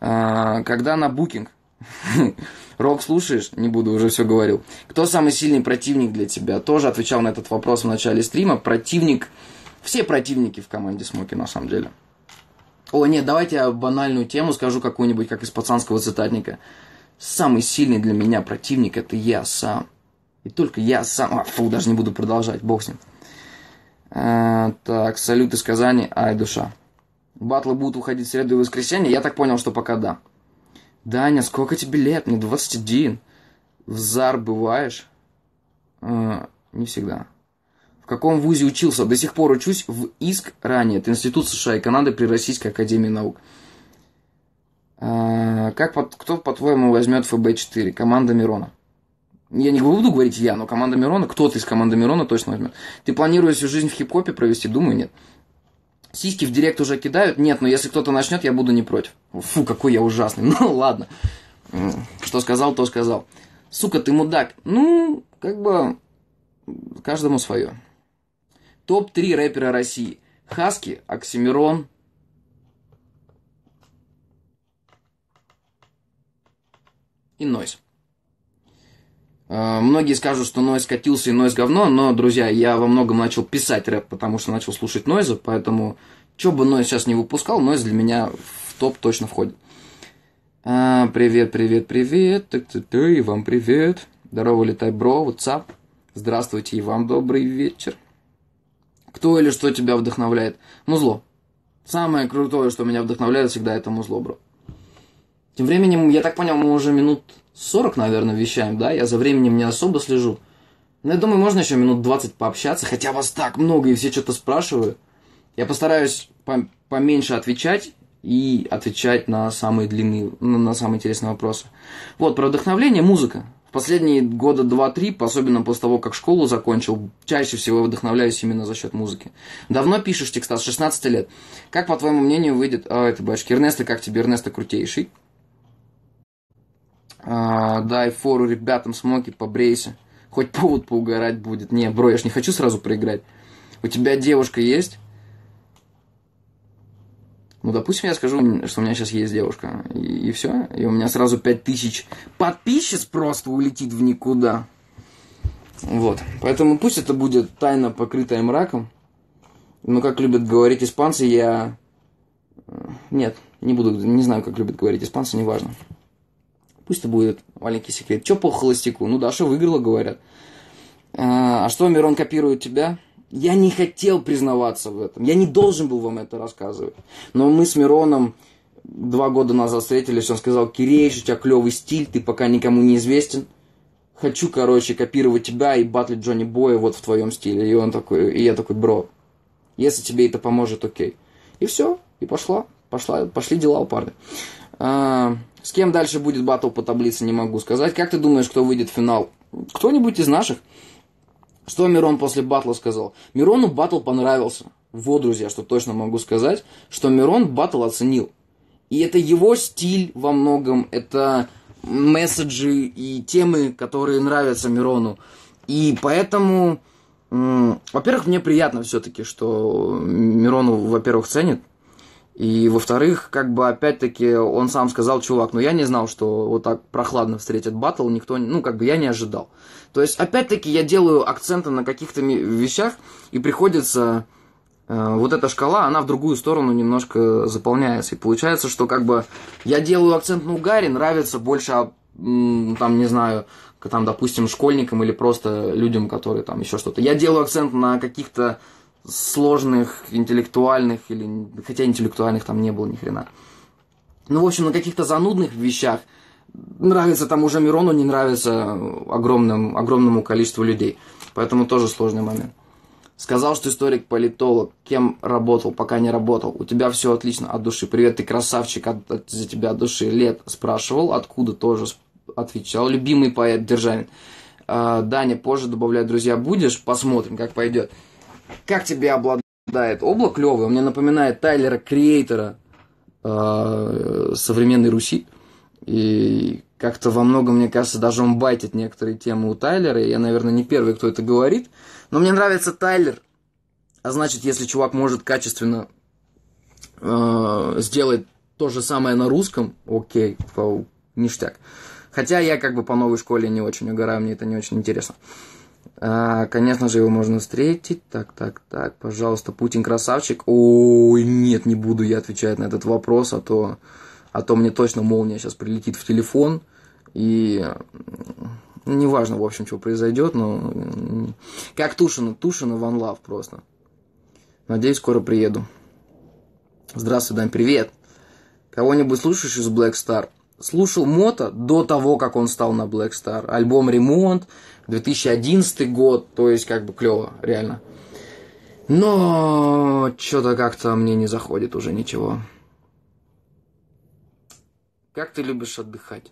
Э, когда на букинг Рок слушаешь? Не буду, уже все говорил. Кто самый сильный противник для тебя? Тоже отвечал на этот вопрос в начале стрима. Противник... Все противники в команде Смоки, на самом деле. О, нет, давайте я банальную тему скажу какую-нибудь, как из пацанского цитатника. Самый сильный для меня противник – это я сам. И только я сам... А, фу, даже не буду продолжать, бог с ним. А, так, салют из Казани, ай, душа. Батлы будут уходить в среду и воскресенье? Я так понял, что пока да. Даня, сколько тебе лет? Мне 21. В ЗАР бываешь? А, не всегда. В каком вузе учился? До сих пор учусь в ИСК ранее. Это Институт США и Канады при Российской Академии Наук. А, как, кто, по-твоему, возьмет ФБ-4? Команда Мирона. Я не буду говорить я, но команда Мирона, кто-то из команды Мирона точно возьмет. Ты планируешь всю жизнь в хип-хопе провести? Думаю, нет. Сиськи в директ уже кидают? Нет, но если кто-то начнет, я буду не против. Фу, какой я ужасный. Ну, ладно. Что сказал, то сказал. Сука, ты мудак. Ну, как бы, каждому свое. Топ-3 рэпера России. Хаски, Оксимирон, и Нойс. А, многие скажут, что Нойз катился и Нойз говно, но, друзья, я во многом начал писать рэп, потому что начал слушать Нойза, поэтому, что бы Нойз сейчас не выпускал, Нойз для меня в топ точно входит. А, привет, привет, привет, так ты, ты, и вам привет. Здорово, летай, бро, WhatsApp. Здравствуйте, и вам добрый вечер. Кто или что тебя вдохновляет? Музло. Самое крутое, что меня вдохновляет всегда, это музло, бро. Тем временем, я так понял, мы уже минут 40, наверное, вещаем, да? Я за временем не особо слежу. Но я думаю, можно еще минут 20 пообщаться, хотя вас так много и все что-то спрашивают. Я постараюсь поменьше отвечать и отвечать на самые длинные, на самые интересные вопросы. Вот, про вдохновление, музыка. В последние года два-три, особенно после того, как школу закончил, чаще всего вдохновляюсь именно за счет музыки. Давно пишешь текста, с 16 лет. Как, по твоему мнению, выйдет... А, это башки. Эрнесто, как тебе? Эрнесто крутейший. А, дай фору ребятам, смоки, побрейся. Хоть повод поугарать будет. Не, бро, я ж не хочу сразу проиграть. У тебя девушка есть? Ну, допустим, я скажу, что у меня сейчас есть девушка, и, и все, и у меня сразу 5000 подписчиц просто улетит в никуда. Вот. Поэтому пусть это будет тайна, покрытая мраком. Но, как любят говорить испанцы, я... Э, нет, не буду, не знаю, как любят говорить испанцы, неважно. Пусть это будет маленький секрет. Че по холостяку? Ну, Даша выиграла, говорят. А, а что, Мирон копирует тебя? Я не хотел признаваться в этом. Я не должен был вам это рассказывать. Но мы с Мироном два года назад встретились. Он сказал, Кирейш, у тебя клевый стиль, ты пока никому не известен. Хочу, короче, копировать тебя и батлить Джонни Боя вот в твоем стиле. И он такой, и я такой, бро, если тебе это поможет, окей. И все, и пошла. Пошла, пошли дела у парня. С кем дальше будет батл по таблице, не могу сказать. Как ты думаешь, кто выйдет в финал? Кто-нибудь из наших? Что Мирон после батла сказал? Мирону батл понравился. Вот, друзья, что точно могу сказать, что Мирон батл оценил. И это его стиль во многом, это месседжи и темы, которые нравятся Мирону. И поэтому, во-первых, мне приятно все-таки, что Мирону, во-первых, ценит. И, во-вторых, как бы, опять-таки, он сам сказал, чувак, ну я не знал, что вот так прохладно встретят батл, никто, ну, как бы, я не ожидал. То есть, опять-таки, я делаю акценты на каких-то вещах, и приходится э, вот эта шкала, она в другую сторону немножко заполняется. И получается, что как бы я делаю акцент на угаре, нравится больше, а, там, не знаю, там, допустим, школьникам или просто людям, которые там еще что-то. Я делаю акцент на каких-то сложных, интеллектуальных, или хотя интеллектуальных там не было ни хрена. Ну, в общем, на каких-то занудных вещах – нравится там уже Мирону, не нравится огромному, огромному количеству людей. Поэтому тоже сложный момент. Сказал, что историк-политолог. Кем работал, пока не работал. У тебя все отлично от души. Привет, ты красавчик, от, от, за тебя от души. Лет спрашивал, откуда тоже отвечал. Любимый поэт Державин. А, Даня, позже добавлять друзья будешь? Посмотрим, как пойдет. Как тебе обладает облак клевый? Он мне напоминает Тайлера Креатора э, современной Руси. И как-то во многом, мне кажется, даже он байтит некоторые темы у Тайлера. Я, наверное, не первый, кто это говорит. Но мне нравится Тайлер. А значит, если чувак может качественно э, сделать то же самое на русском, окей, фау, ништяк. Хотя я как бы по новой школе не очень угораю, мне это не очень интересно. Конечно же, его можно встретить. Так, так, так, пожалуйста, Путин красавчик. Ой, нет, не буду я отвечать на этот вопрос, а то а то мне точно молния сейчас прилетит в телефон, и неважно, в общем, что произойдет, но как Тушина, Тушина Ван Лав просто. Надеюсь, скоро приеду. Здравствуй, Дань, привет. Кого-нибудь слушаешь из Black Star? Слушал Мота до того, как он стал на Black Star. Альбом «Ремонт», 2011 год, то есть как бы клево, реально. Но что-то как-то мне не заходит уже ничего. Как ты любишь отдыхать?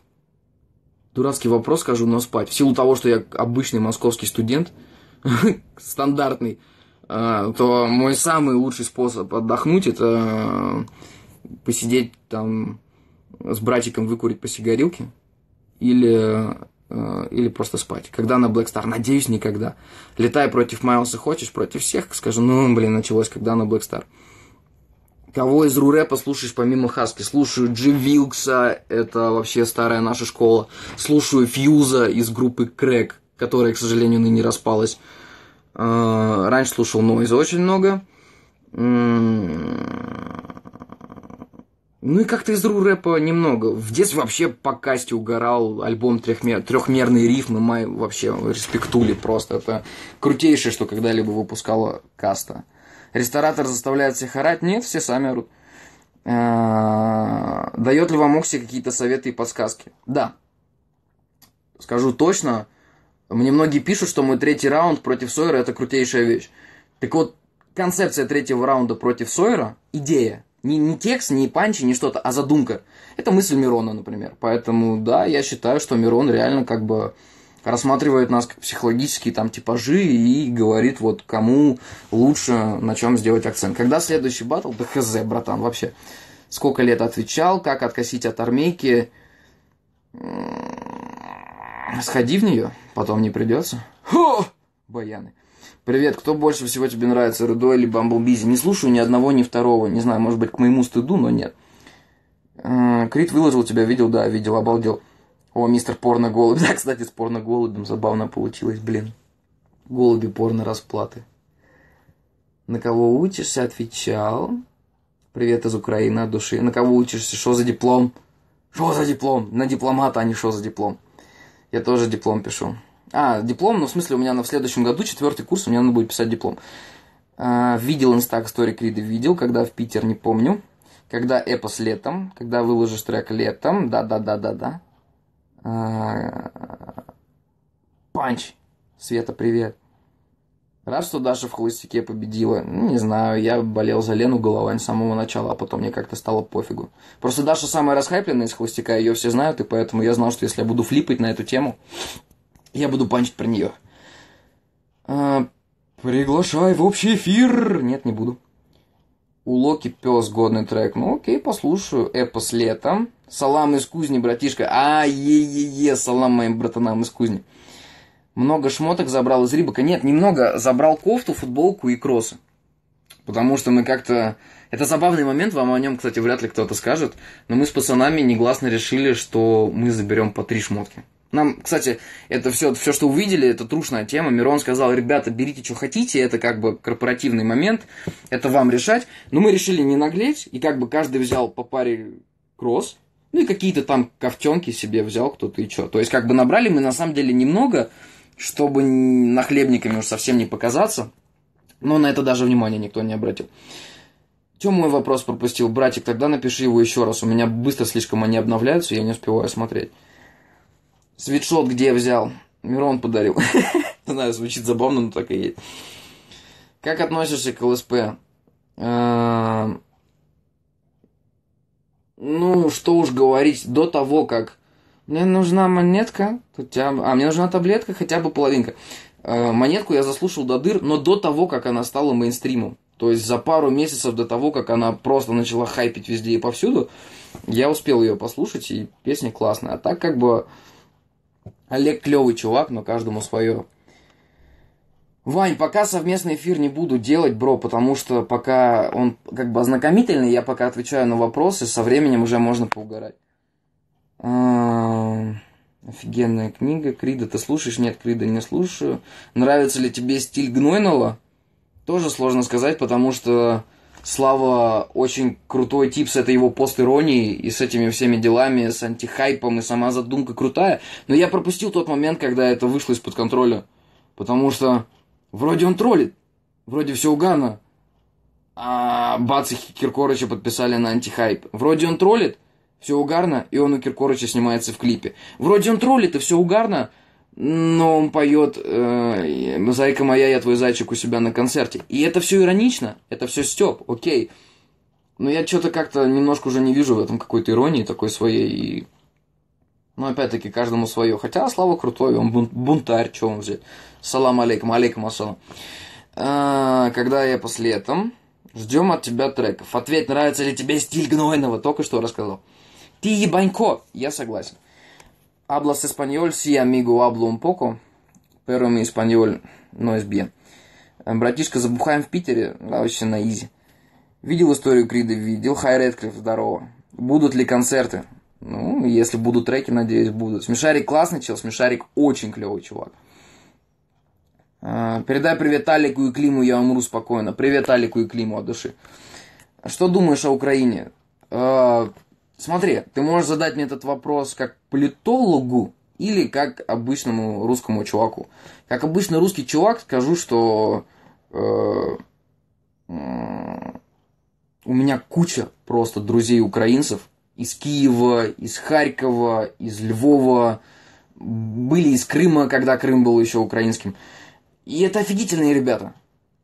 Дурацкий вопрос, скажу, но спать. В силу того, что я обычный московский студент, стандартный, а, то мой самый лучший способ отдохнуть это посидеть там с братиком выкурить по сигарилке или, а, или просто спать. Когда на Black Star? Надеюсь, никогда. Летай против Майлса хочешь, против всех, скажу, ну, блин, началось, когда на Black Star. Кого из рурэпа слушаешь помимо Хаски? Слушаю Джи Вилкса, это вообще старая наша школа. Слушаю Фьюза из группы Крэк, которая, к сожалению, ныне распалась. А, раньше слушал Нойза очень много. Ну и как-то из ру-рэпа немного. В детстве вообще по касте угорал альбом трехмер... трехмерные рифмы. Май вообще респектули просто. Это крутейшее, что когда-либо выпускала каста. Ресторатор заставляет всех орать? Нет, все сами орут. А, Дает ли вам Окси какие-то советы и подсказки? Да. Скажу точно, мне многие пишут, что мой третий раунд против Сойера это крутейшая вещь. Так вот, концепция третьего раунда против Сойера, идея, Не, не текст, не панчи, не что-то, а задумка. Это мысль Мирона, например. Поэтому, да, я считаю, что Мирон реально как бы рассматривает нас как психологические там типажи и говорит вот кому лучше на чем сделать акцент. Когда следующий батл? Да хз, братан, вообще. Сколько лет отвечал, как откосить от армейки. Сходи в нее, потом не придется. Хо! Баяны. Привет, кто больше всего тебе нравится, Рудой или Бамблбизи? Не слушаю ни одного, ни второго. Не знаю, может быть, к моему стыду, но нет. Э, Крит выложил тебя, видел, да, видел, обалдел. О, мистер порно голубь. Да, кстати, с порно голубем забавно получилось, блин. Голуби порно расплаты. На кого учишься, отвечал. Привет из Украины от души. На кого учишься, что за диплом? Что за диплом? На дипломата, а не что за диплом. Я тоже диплом пишу. А, диплом, ну, в смысле, у меня на в следующем году, четвертый курс, у меня надо будет писать диплом. А, видел инстаг стори Крида, видел, когда в Питер, не помню. Когда эпос летом, когда выложишь трек летом, да-да-да-да-да. А, панч. Света, привет. Рад, что Даша в холостяке победила. Ну, не знаю, я болел за Лену Головань с самого начала, а потом мне как-то стало пофигу. Просто Даша самая расхайпленная из холостяка, ее все знают, и поэтому я знал, что если я буду флипать на эту тему, я буду панчить про нее. А, приглашай в общий эфир. Нет, не буду. У Локи пес годный трек. Ну окей, послушаю. Эпос летом. Салам из кузни, братишка. А, е-е-е, салам моим братанам из кузни. Много шмоток забрал из Рибака. Нет, немного. Забрал кофту, футболку и кроссы. Потому что мы как-то... Это забавный момент, вам о нем, кстати, вряд ли кто-то скажет. Но мы с пацанами негласно решили, что мы заберем по три шмотки. Нам, кстати, это все, все, что увидели, это трушная тема. Мирон сказал, ребята, берите, что хотите, это как бы корпоративный момент, это вам решать. Но мы решили не наглеть, и как бы каждый взял по паре кросс, ну и какие-то там ковтенки себе взял кто-то и что. То есть как бы набрали мы на самом деле немного, чтобы нахлебниками уж совсем не показаться. Но на это даже внимания никто не обратил. Чем мой вопрос пропустил? Братик, тогда напиши его еще раз. У меня быстро слишком они обновляются, я не успеваю смотреть. Свитшот где взял? Мирон подарил. Знаю, звучит забавно, но так и есть. Как относишься к ЛСП? Эм, ну, что уж говорить, до того, как мне нужна монетка, хотя. А, мне нужна таблетка, хотя бы половинка. Э, монетку я заслушал до дыр, но до того, как она стала мейнстримом. То есть за пару месяцев до того, как она просто начала хайпить везде и повсюду, я успел ее послушать, и песня классная. А так как бы Олег клевый чувак, но каждому свое. Вань, пока совместный эфир не буду делать, бро, потому что пока он как бы ознакомительный, я пока отвечаю на вопросы, со временем уже можно поугарать. А, офигенная книга. Крида ты слушаешь? Нет, Крида не слушаю. Нравится ли тебе стиль Гнойного? Тоже сложно сказать, потому что Слава очень крутой тип с этой его пост-иронией и с этими всеми делами, с антихайпом, и сама задумка крутая. Но я пропустил тот момент, когда это вышло из-под контроля. Потому что вроде он троллит, вроде все угарно. А бац, Киркорыча подписали на антихайп. Вроде он троллит, все угарно, и он у Киркорыча снимается в клипе. Вроде он троллит, и все угарно, но он поет э, «Зайка моя, я твой зайчик» у себя на концерте. И это все иронично, это все степ, окей. Но я что-то как-то немножко уже не вижу в этом какой-то иронии такой своей. И... Ну, опять-таки, каждому свое. Хотя Слава крутой, он бун- бунтарь, что он взять. Салам алейкум, алейкум ассалам. А, когда я после этого, ждем от тебя треков. Ответь, нравится ли тебе стиль гнойного, только что рассказал. Ты ебанько, я согласен. Hablas español? Sí, amigo, hablo un poco, pero mi español no es bien. Братишка, забухаем в Питере, вообще на изи. Видел историю Крида, видел. Хай Редклифф, здорово. Будут ли концерты? Ну, если будут треки, надеюсь, будут. Смешарик классный чел, Смешарик очень клевый чувак. Передай привет Алику и Климу, я умру спокойно. Привет Алику и Климу от души. Что думаешь о Украине? Смотри, ты можешь задать мне этот вопрос как политологу или как обычному русскому чуваку. Как обычный русский чувак скажу, что э, у меня куча просто друзей украинцев из Киева, из Харькова, из Львова, были из Крыма, когда Крым был еще украинским. И это офигительные ребята.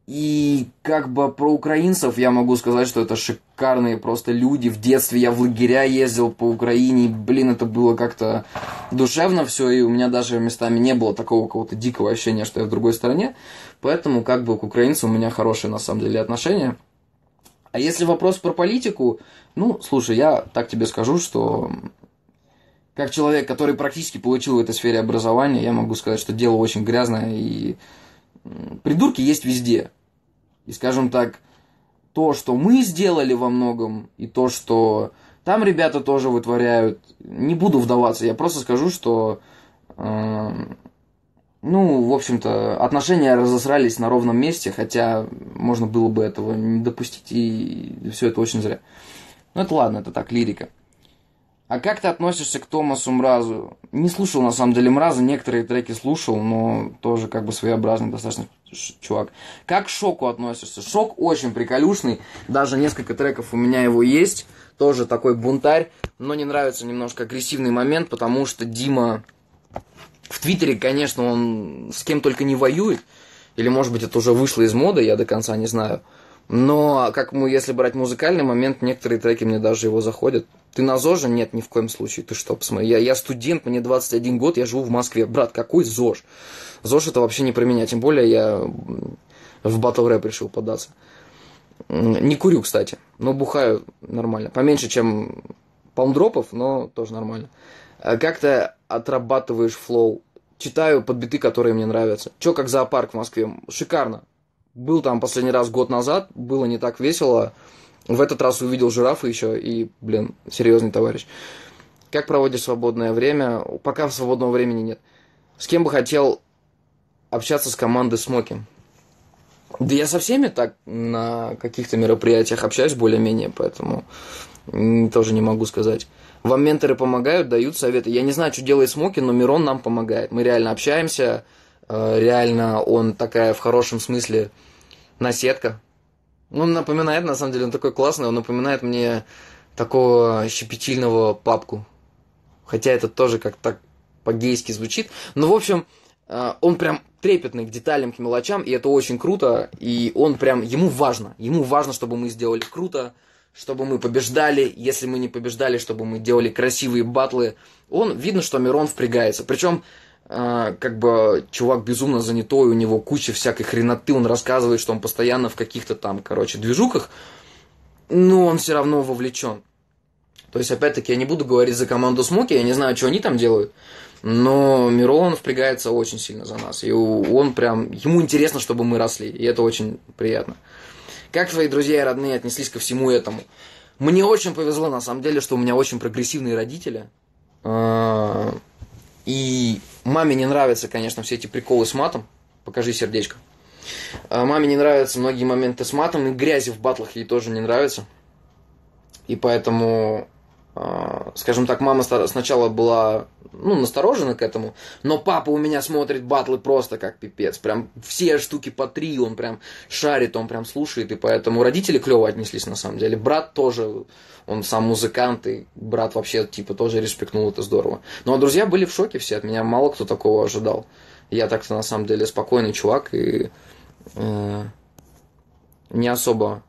И как бы про украинцев я могу сказать, что это шикарные просто люди. В детстве я в лагеря ездил по Украине, и, блин, это было как-то душевно все, и у меня даже местами не было такого какого-то дикого ощущения, что я в другой стране. Поэтому как бы к украинцам у меня хорошие на самом деле отношения. А если вопрос про политику, ну, слушай, я так тебе скажу, что как человек, который практически получил в этой сфере образования, я могу сказать, что дело очень грязное, и придурки есть везде. И, скажем так, то, что мы сделали во многом, и то, что там ребята тоже вытворяют, не буду вдаваться, я просто скажу, что, э, ну, в общем-то, отношения разосрались на ровном месте, хотя можно было бы этого не допустить, и все это очень зря. Ну, это ладно, это так, лирика. А как ты относишься к Томасу Мразу? Не слушал, на самом деле, Мраза, некоторые треки слушал, но тоже как бы своеобразный достаточно чувак. Как к Шоку относишься? Шок очень приколюшный, даже несколько треков у меня его есть, тоже такой бунтарь, но не нравится немножко агрессивный момент, потому что Дима в Твиттере, конечно, он с кем только не воюет, или, может быть, это уже вышло из моды, я до конца не знаю. Но, как мы, если брать музыкальный момент, некоторые треки мне даже его заходят. Ты на ЗОЖе? Нет, ни в коем случае. Ты что, посмотри. Я, я студент, мне 21 год, я живу в Москве. Брат, какой ЗОЖ? ЗОЖ это вообще не про меня. Тем более я в батл рэп решил податься. Не курю, кстати, но бухаю нормально. Поменьше, чем палмдропов, но тоже нормально. А как ты отрабатываешь флоу? Читаю подбиты, которые мне нравятся. Чё, как зоопарк в Москве? Шикарно. Был там последний раз год назад, было не так весело. В этот раз увидел жирафа еще, и, блин, серьезный товарищ. Как проводишь свободное время? Пока свободного времени нет. С кем бы хотел общаться с командой Смоки? Да я со всеми так на каких-то мероприятиях общаюсь более-менее, поэтому тоже не могу сказать. Вам менторы помогают, дают советы. Я не знаю, что делает Смоки, но Мирон нам помогает. Мы реально общаемся, реально он такая в хорошем смысле наседка. Ну, напоминает, на самом деле, он такой классный, он напоминает мне такого щепетильного папку. Хотя это тоже как так по-гейски звучит. Но, в общем, э, он прям трепетный к деталям, к мелочам, и это очень круто, и он прям, ему важно, ему важно, чтобы мы сделали круто, чтобы мы побеждали, если мы не побеждали, чтобы мы делали красивые батлы. Он, видно, что Мирон впрягается. Причем как бы чувак безумно занятой, у него куча всякой хреноты, он рассказывает, что он постоянно в каких-то там, короче, движухах, но он все равно вовлечен. То есть, опять-таки, я не буду говорить за команду Смоки, я не знаю, что они там делают, но Мирон впрягается очень сильно за нас, и он прям, ему интересно, чтобы мы росли, и это очень приятно. Как твои друзья и родные отнеслись ко всему этому? Мне очень повезло, на самом деле, что у меня очень прогрессивные родители. И Маме не нравятся, конечно, все эти приколы с матом. Покажи сердечко. А маме не нравятся многие моменты с матом, и грязи в батлах ей тоже не нравится. И поэтому, скажем так, мама сначала была ну, насторожена к этому, но папа у меня смотрит батлы просто как пипец. Прям все штуки по три, он прям шарит, он прям слушает, и поэтому родители клево отнеслись на самом деле. Брат тоже он сам музыкант, и брат вообще, типа, тоже респектнул, это здорово. Ну, а друзья были в шоке все, от меня мало кто такого ожидал. Я так-то, на самом деле, спокойный чувак, и э, не особо,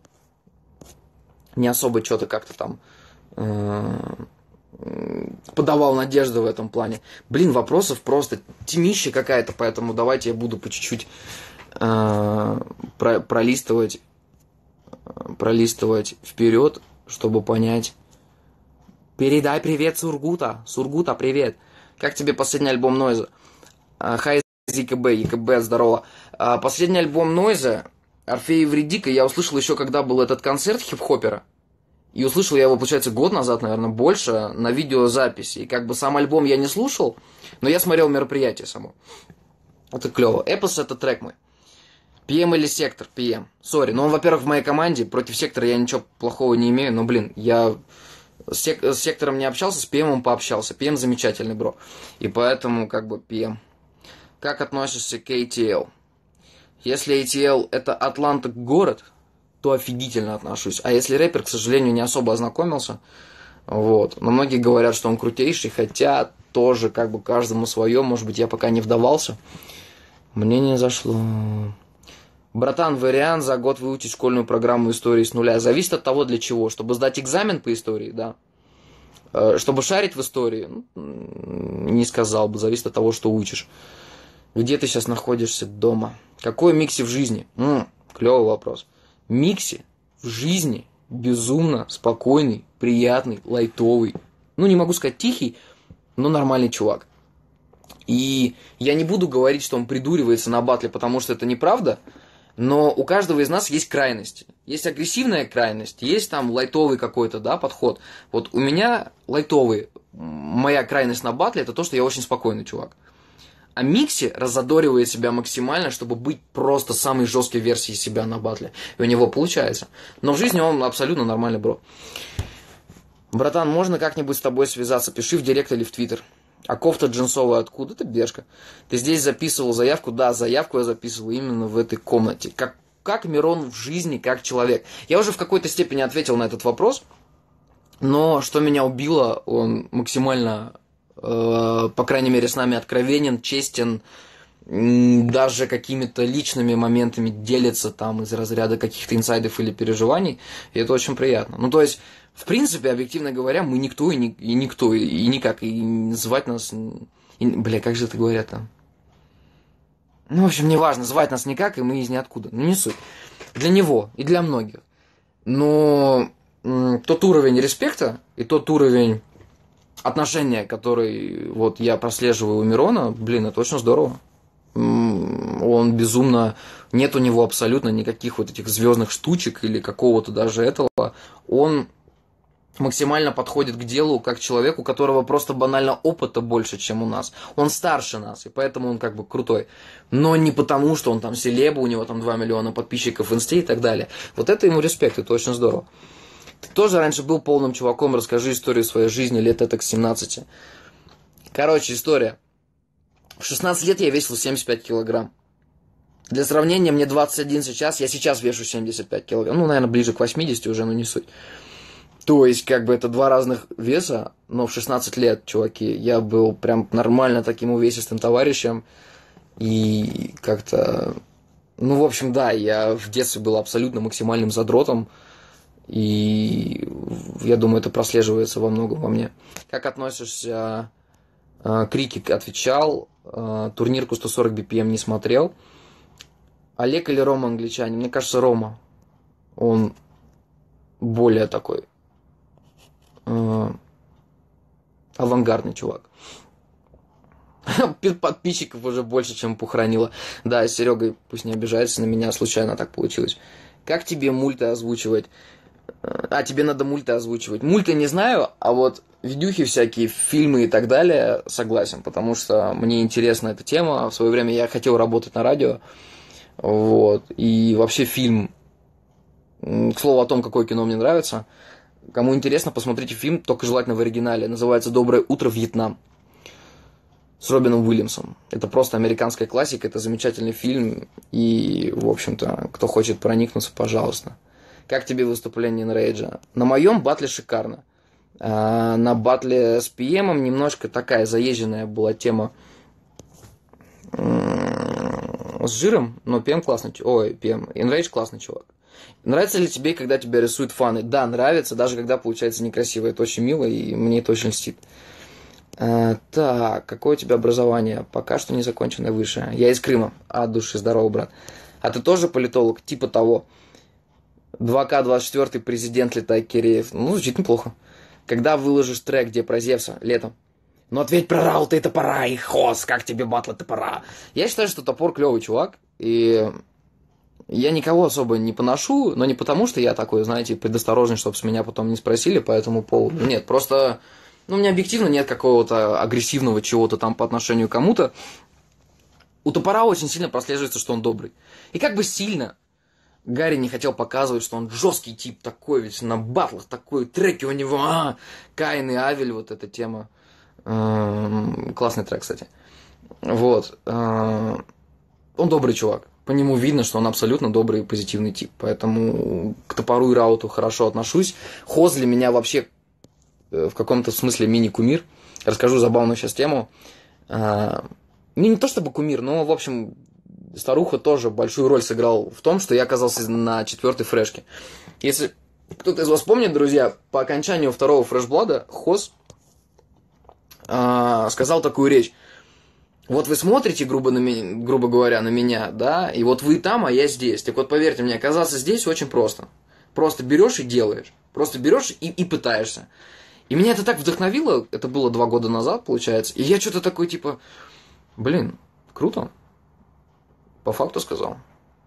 не особо что-то как-то там подавал надежды в этом плане. Блин, вопросов просто тимища какая-то, поэтому давайте я буду по чуть-чуть э, про, пролистывать, пролистывать вперед чтобы понять. Передай привет Сургута. Сургута, привет. Как тебе последний альбом Нойза? Хай ЕКБ, ЕКБ, здорово. Последний альбом Нойза, Орфея Вредика, я услышал еще, когда был этот концерт хип-хопера. И услышал я его, получается, год назад, наверное, больше, на видеозаписи. И как бы сам альбом я не слушал, но я смотрел мероприятие само. Это клево. Эпос это трек мой. ПМ или Сектор? ПМ. Sorry. Но он, во-первых, в моей команде. Против Сектора я ничего плохого не имею. Но, блин, я с, сек- с Сектором не общался, с ПМом пообщался. ПМ замечательный, bro. И поэтому, как бы, ПМ. Как относишься к ATL? Если ATL это Атланта город, то офигительно отношусь. А если рэпер, к сожалению, не особо ознакомился, вот. Но многие говорят, что он крутейший, хотя тоже как бы каждому свое, может быть, я пока не вдавался. Мне не зашло. Братан, вариант за год выучить школьную программу истории с нуля. Зависит от того, для чего. Чтобы сдать экзамен по истории, да. Э, чтобы шарить в истории, ну, не сказал бы, зависит от того, что учишь. Где ты сейчас находишься дома? Какой микси в жизни? М-м, клевый вопрос. Микси в жизни безумно спокойный, приятный, лайтовый. Ну, не могу сказать тихий, но нормальный чувак. И я не буду говорить, что он придуривается на батле, потому что это неправда. Но у каждого из нас есть крайности. Есть агрессивная крайность, есть там лайтовый какой-то, да, подход. Вот у меня лайтовый, моя крайность на батле, это то, что я очень спокойный чувак. А Микси разодоривает себя максимально, чтобы быть просто самой жесткой версией себя на батле. И у него получается. Но в жизни он абсолютно нормальный бро. Братан, можно как-нибудь с тобой связаться? Пиши в директ или в твиттер. А кофта джинсовая откуда? Это бешка. Ты здесь записывал заявку? Да, заявку я записывал именно в этой комнате. Как, как Мирон в жизни, как человек. Я уже в какой-то степени ответил на этот вопрос. Но что меня убило, он максимально, по крайней мере, с нами откровенен, честен, даже какими-то личными моментами делится там из разряда каких-то инсайдов или переживаний, и это очень приятно. Ну, то есть, в принципе, объективно говоря, мы никто и, ни, и никто, и никак, и называть нас... И, бля, как же это говорят там? Ну, в общем, неважно, звать нас никак, и мы из ниоткуда. Ну, не суть. Для него и для многих. Но тот уровень респекта и тот уровень отношения, который вот я прослеживаю у Мирона, блин, это очень здорово. Он безумно... Нет у него абсолютно никаких вот этих звездных штучек или какого-то даже этого. Он максимально подходит к делу как человеку, у которого просто банально опыта больше, чем у нас. Он старше нас, и поэтому он как бы крутой. Но не потому, что он там селеба, у него там 2 миллиона подписчиков в инсте и так далее. Вот это ему респект, это очень здорово. Ты тоже раньше был полным чуваком, расскажи историю своей жизни лет это к 17. Короче, история. В 16 лет я весил 75 килограмм. Для сравнения, мне 21 сейчас, я сейчас вешу 75 килограмм. Ну, наверное, ближе к 80 уже, но не суть. То есть, как бы это два разных веса, но в 16 лет, чуваки, я был прям нормально таким увесистым товарищем. И как-то... Ну, в общем, да, я в детстве был абсолютно максимальным задротом. И я думаю, это прослеживается во многом во мне. Как относишься к Крики отвечал, турнирку 140 BPM не смотрел. Олег или Рома англичане? Мне кажется, Рома. Он более такой э, авангардный чувак. Подписчиков уже больше, чем похоронила. Да, Серега, пусть не обижается на меня, случайно так получилось. Как тебе мульты озвучивать? А, тебе надо мульты озвучивать. Мульты не знаю, а вот видюхи всякие, фильмы и так далее согласен, потому что мне интересна эта тема. В свое время я хотел работать на радио. Вот. И вообще фильм, к слову о том, какое кино мне нравится – Кому интересно, посмотрите фильм, только желательно в оригинале. Называется «Доброе утро, Вьетнам» с Робином Уильямсом. Это просто американская классика, это замечательный фильм. И, в общем-то, кто хочет проникнуться, пожалуйста. Как тебе выступление Рейджа? На моем батле шикарно. А на батле с ПМом немножко такая заезженная была тема с жиром, но ПМ классный, ой, ПМ, Enrage классный чувак. Нравится ли тебе, когда тебя рисуют фаны? Да, нравится, даже когда получается некрасиво. Это очень мило, и мне это очень льстит. А, так, какое у тебя образование? Пока что не законченное высшее. Я из Крыма. От души, здорово, брат. А ты тоже политолог? Типа того. 2К24 президент Летай Киреев. Ну, звучит неплохо. Когда выложишь трек, где про Зевса? Летом. Ну ответь про Раута и топора, и Хос, как тебе батлы топора? Я считаю, что топор клевый чувак, и я никого особо не поношу, но не потому, что я такой, знаете, предосторожный, чтобы с меня потом не спросили по этому поводу. Нет, просто, ну, у меня объективно нет какого-то агрессивного чего-то там по отношению к кому-то. У топора очень сильно прослеживается, что он добрый. И как бы сильно Гарри не хотел показывать, что он жесткий тип такой, ведь на батлах такой, треки у него, а, Каин и Авель, вот эта тема. Эм, классный трек, кстати. Вот. Э, он добрый чувак по нему видно, что он абсолютно добрый и позитивный тип. Поэтому к топору и рауту хорошо отношусь. Хоз для меня вообще э, в каком-то смысле мини-кумир. Расскажу забавную сейчас тему. А, ну, не то чтобы кумир, но, в общем, старуха тоже большую роль сыграл в том, что я оказался на четвертой фрешке. Если кто-то из вас помнит, друзья, по окончанию второго фрешблада Хос а, сказал такую речь. Вот вы смотрите, грубо, на меня, грубо говоря, на меня, да, и вот вы там, а я здесь. Так вот, поверьте мне, оказаться здесь очень просто. Просто берешь и делаешь. Просто берешь и, и пытаешься. И меня это так вдохновило, это было два года назад, получается, и я что-то такой, типа, блин, круто. По факту сказал.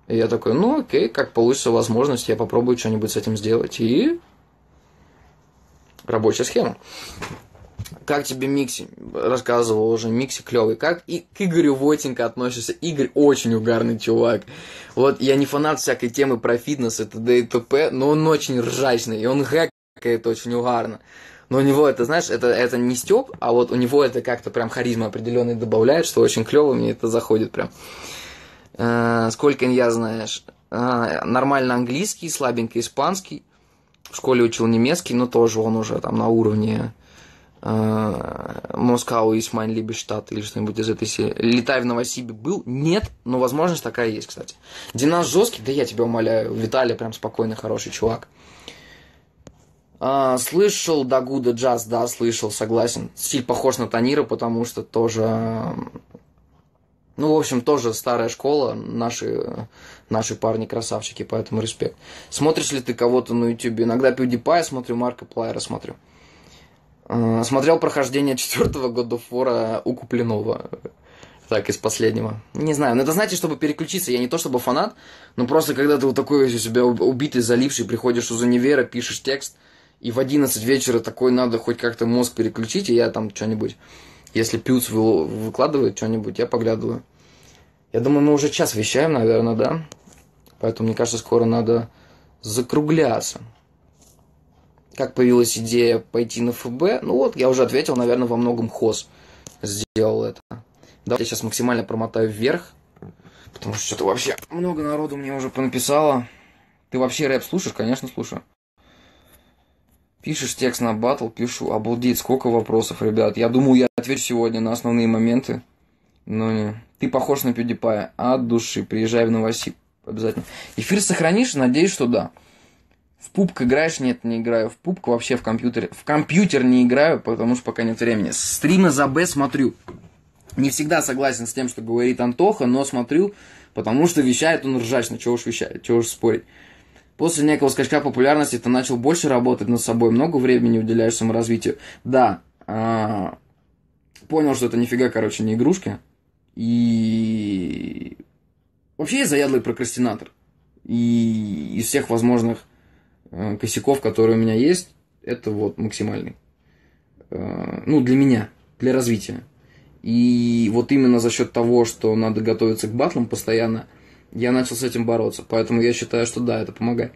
И я такой, ну окей, как получится возможность, я попробую что-нибудь с этим сделать. И рабочая схема. Как тебе Микси? Рассказывал уже, Микси клевый. Как и к Игорю Войтенко относишься? Игорь очень угарный чувак. Вот я не фанат всякой темы про фитнес, это т.д. и т.п., но он очень ржачный, и он хэкает очень угарно. Но у него это, знаешь, это, это не стёб, а вот у него это как-то прям харизма определенный добавляет, что очень клево, мне это заходит прям. Э, сколько я знаешь? Э, нормально английский, слабенько испанский. В школе учил немецкий, но тоже он уже там на уровне э, Moskau ist meine Liebe Stadt или что-нибудь из этой серии. Летай в Новосибе был? Нет, но возможность такая есть, кстати. Динас жесткий, да я тебя умоляю. Виталий прям спокойный, хороший чувак. А, слышал Дагуда джаз, да, слышал, согласен. Стиль похож на Танира, потому что тоже... Ну, в общем, тоже старая школа, наши, наши парни красавчики, поэтому респект. Смотришь ли ты кого-то на YouTube? Иногда PewDiePie смотрю, Марка Плайера смотрю. А, смотрел прохождение четвертого года фора у Куплинова. Так, из последнего. Не знаю, но это знаете, чтобы переключиться. Я не то чтобы фанат, но просто когда ты вот такой у себя убитый, заливший, приходишь из универа, пишешь текст – и в 11 вечера такой надо хоть как-то мозг переключить, и я там что-нибудь, если Пюц выкладывает что-нибудь, я поглядываю. Я думаю, мы уже час вещаем, наверное, да? Поэтому, мне кажется, скоро надо закругляться. Как появилась идея пойти на ФБ? Ну вот, я уже ответил, наверное, во многом ХОС сделал это. Давайте я сейчас максимально промотаю вверх, потому что что-то вообще много народу мне уже понаписало. Ты вообще рэп слушаешь? Конечно, слушаю. Пишешь текст на батл, пишу. Обалдеть, сколько вопросов, ребят. Я думаю, я отвечу сегодня на основные моменты. Но не. Ты похож на PewDiePie. От души. Приезжай в Новосиб. Обязательно. Эфир сохранишь? Надеюсь, что да. В пупк играешь? Нет, не играю. В пупк вообще в компьютере. В компьютер не играю, потому что пока нет времени. Стримы за Б смотрю. Не всегда согласен с тем, что говорит Антоха, но смотрю, потому что вещает он ржачно. Чего уж вещает, чего уж спорить. После некого скачка популярности ты начал больше работать над собой, много времени уделяешь саморазвитию. Да, а, понял, что это нифига, короче, не игрушки. И вообще я заядлый прокрастинатор. И из всех возможных э, косяков, которые у меня есть, это вот максимальный. Э, ну, для меня, для развития. И вот именно за счет того, что надо готовиться к батлам постоянно – я начал с этим бороться. Поэтому я считаю, что да, это помогает.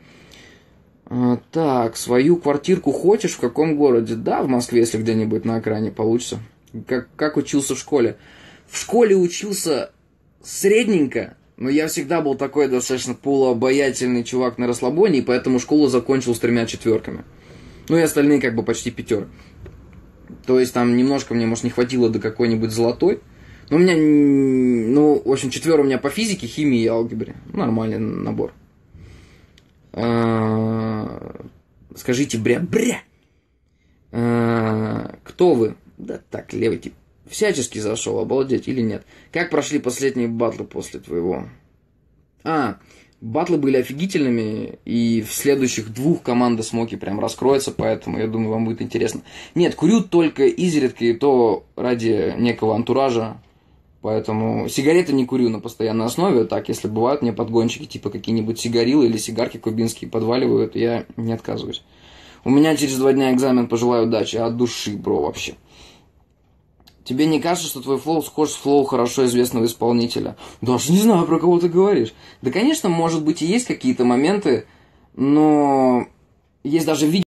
А, так, свою квартирку хочешь? В каком городе? Да, в Москве, если где-нибудь на окраине получится. Как, как учился в школе? В школе учился средненько, но я всегда был такой достаточно полуобаятельный чувак на расслабоне, и поэтому школу закончил с тремя четверками. Ну и остальные как бы почти пятер. То есть там немножко мне, может, не хватило до какой-нибудь золотой, ну, у меня, ну, в общем, четвер у меня по физике, химии и алгебре. Нормальный набор. А, скажите, бря, бря. А, кто вы? Да так, левый тип. Всячески зашел, обалдеть или нет? Как прошли последние батлы после твоего? А, батлы были офигительными, и в следующих двух команда Смоки прям раскроется, поэтому я думаю, вам будет интересно. Нет, курю только изредка, и то ради некого антуража, Поэтому сигареты не курю на постоянной основе. Так, если бывают мне подгончики, типа какие-нибудь сигарилы или сигарки кубинские подваливают, я не отказываюсь. У меня через два дня экзамен, пожелаю удачи. От души, бро, вообще. Тебе не кажется, что твой флоу схож с флоу хорошо известного исполнителя? Даже не знаю, про кого ты говоришь. Да, конечно, может быть и есть какие-то моменты, но есть даже видео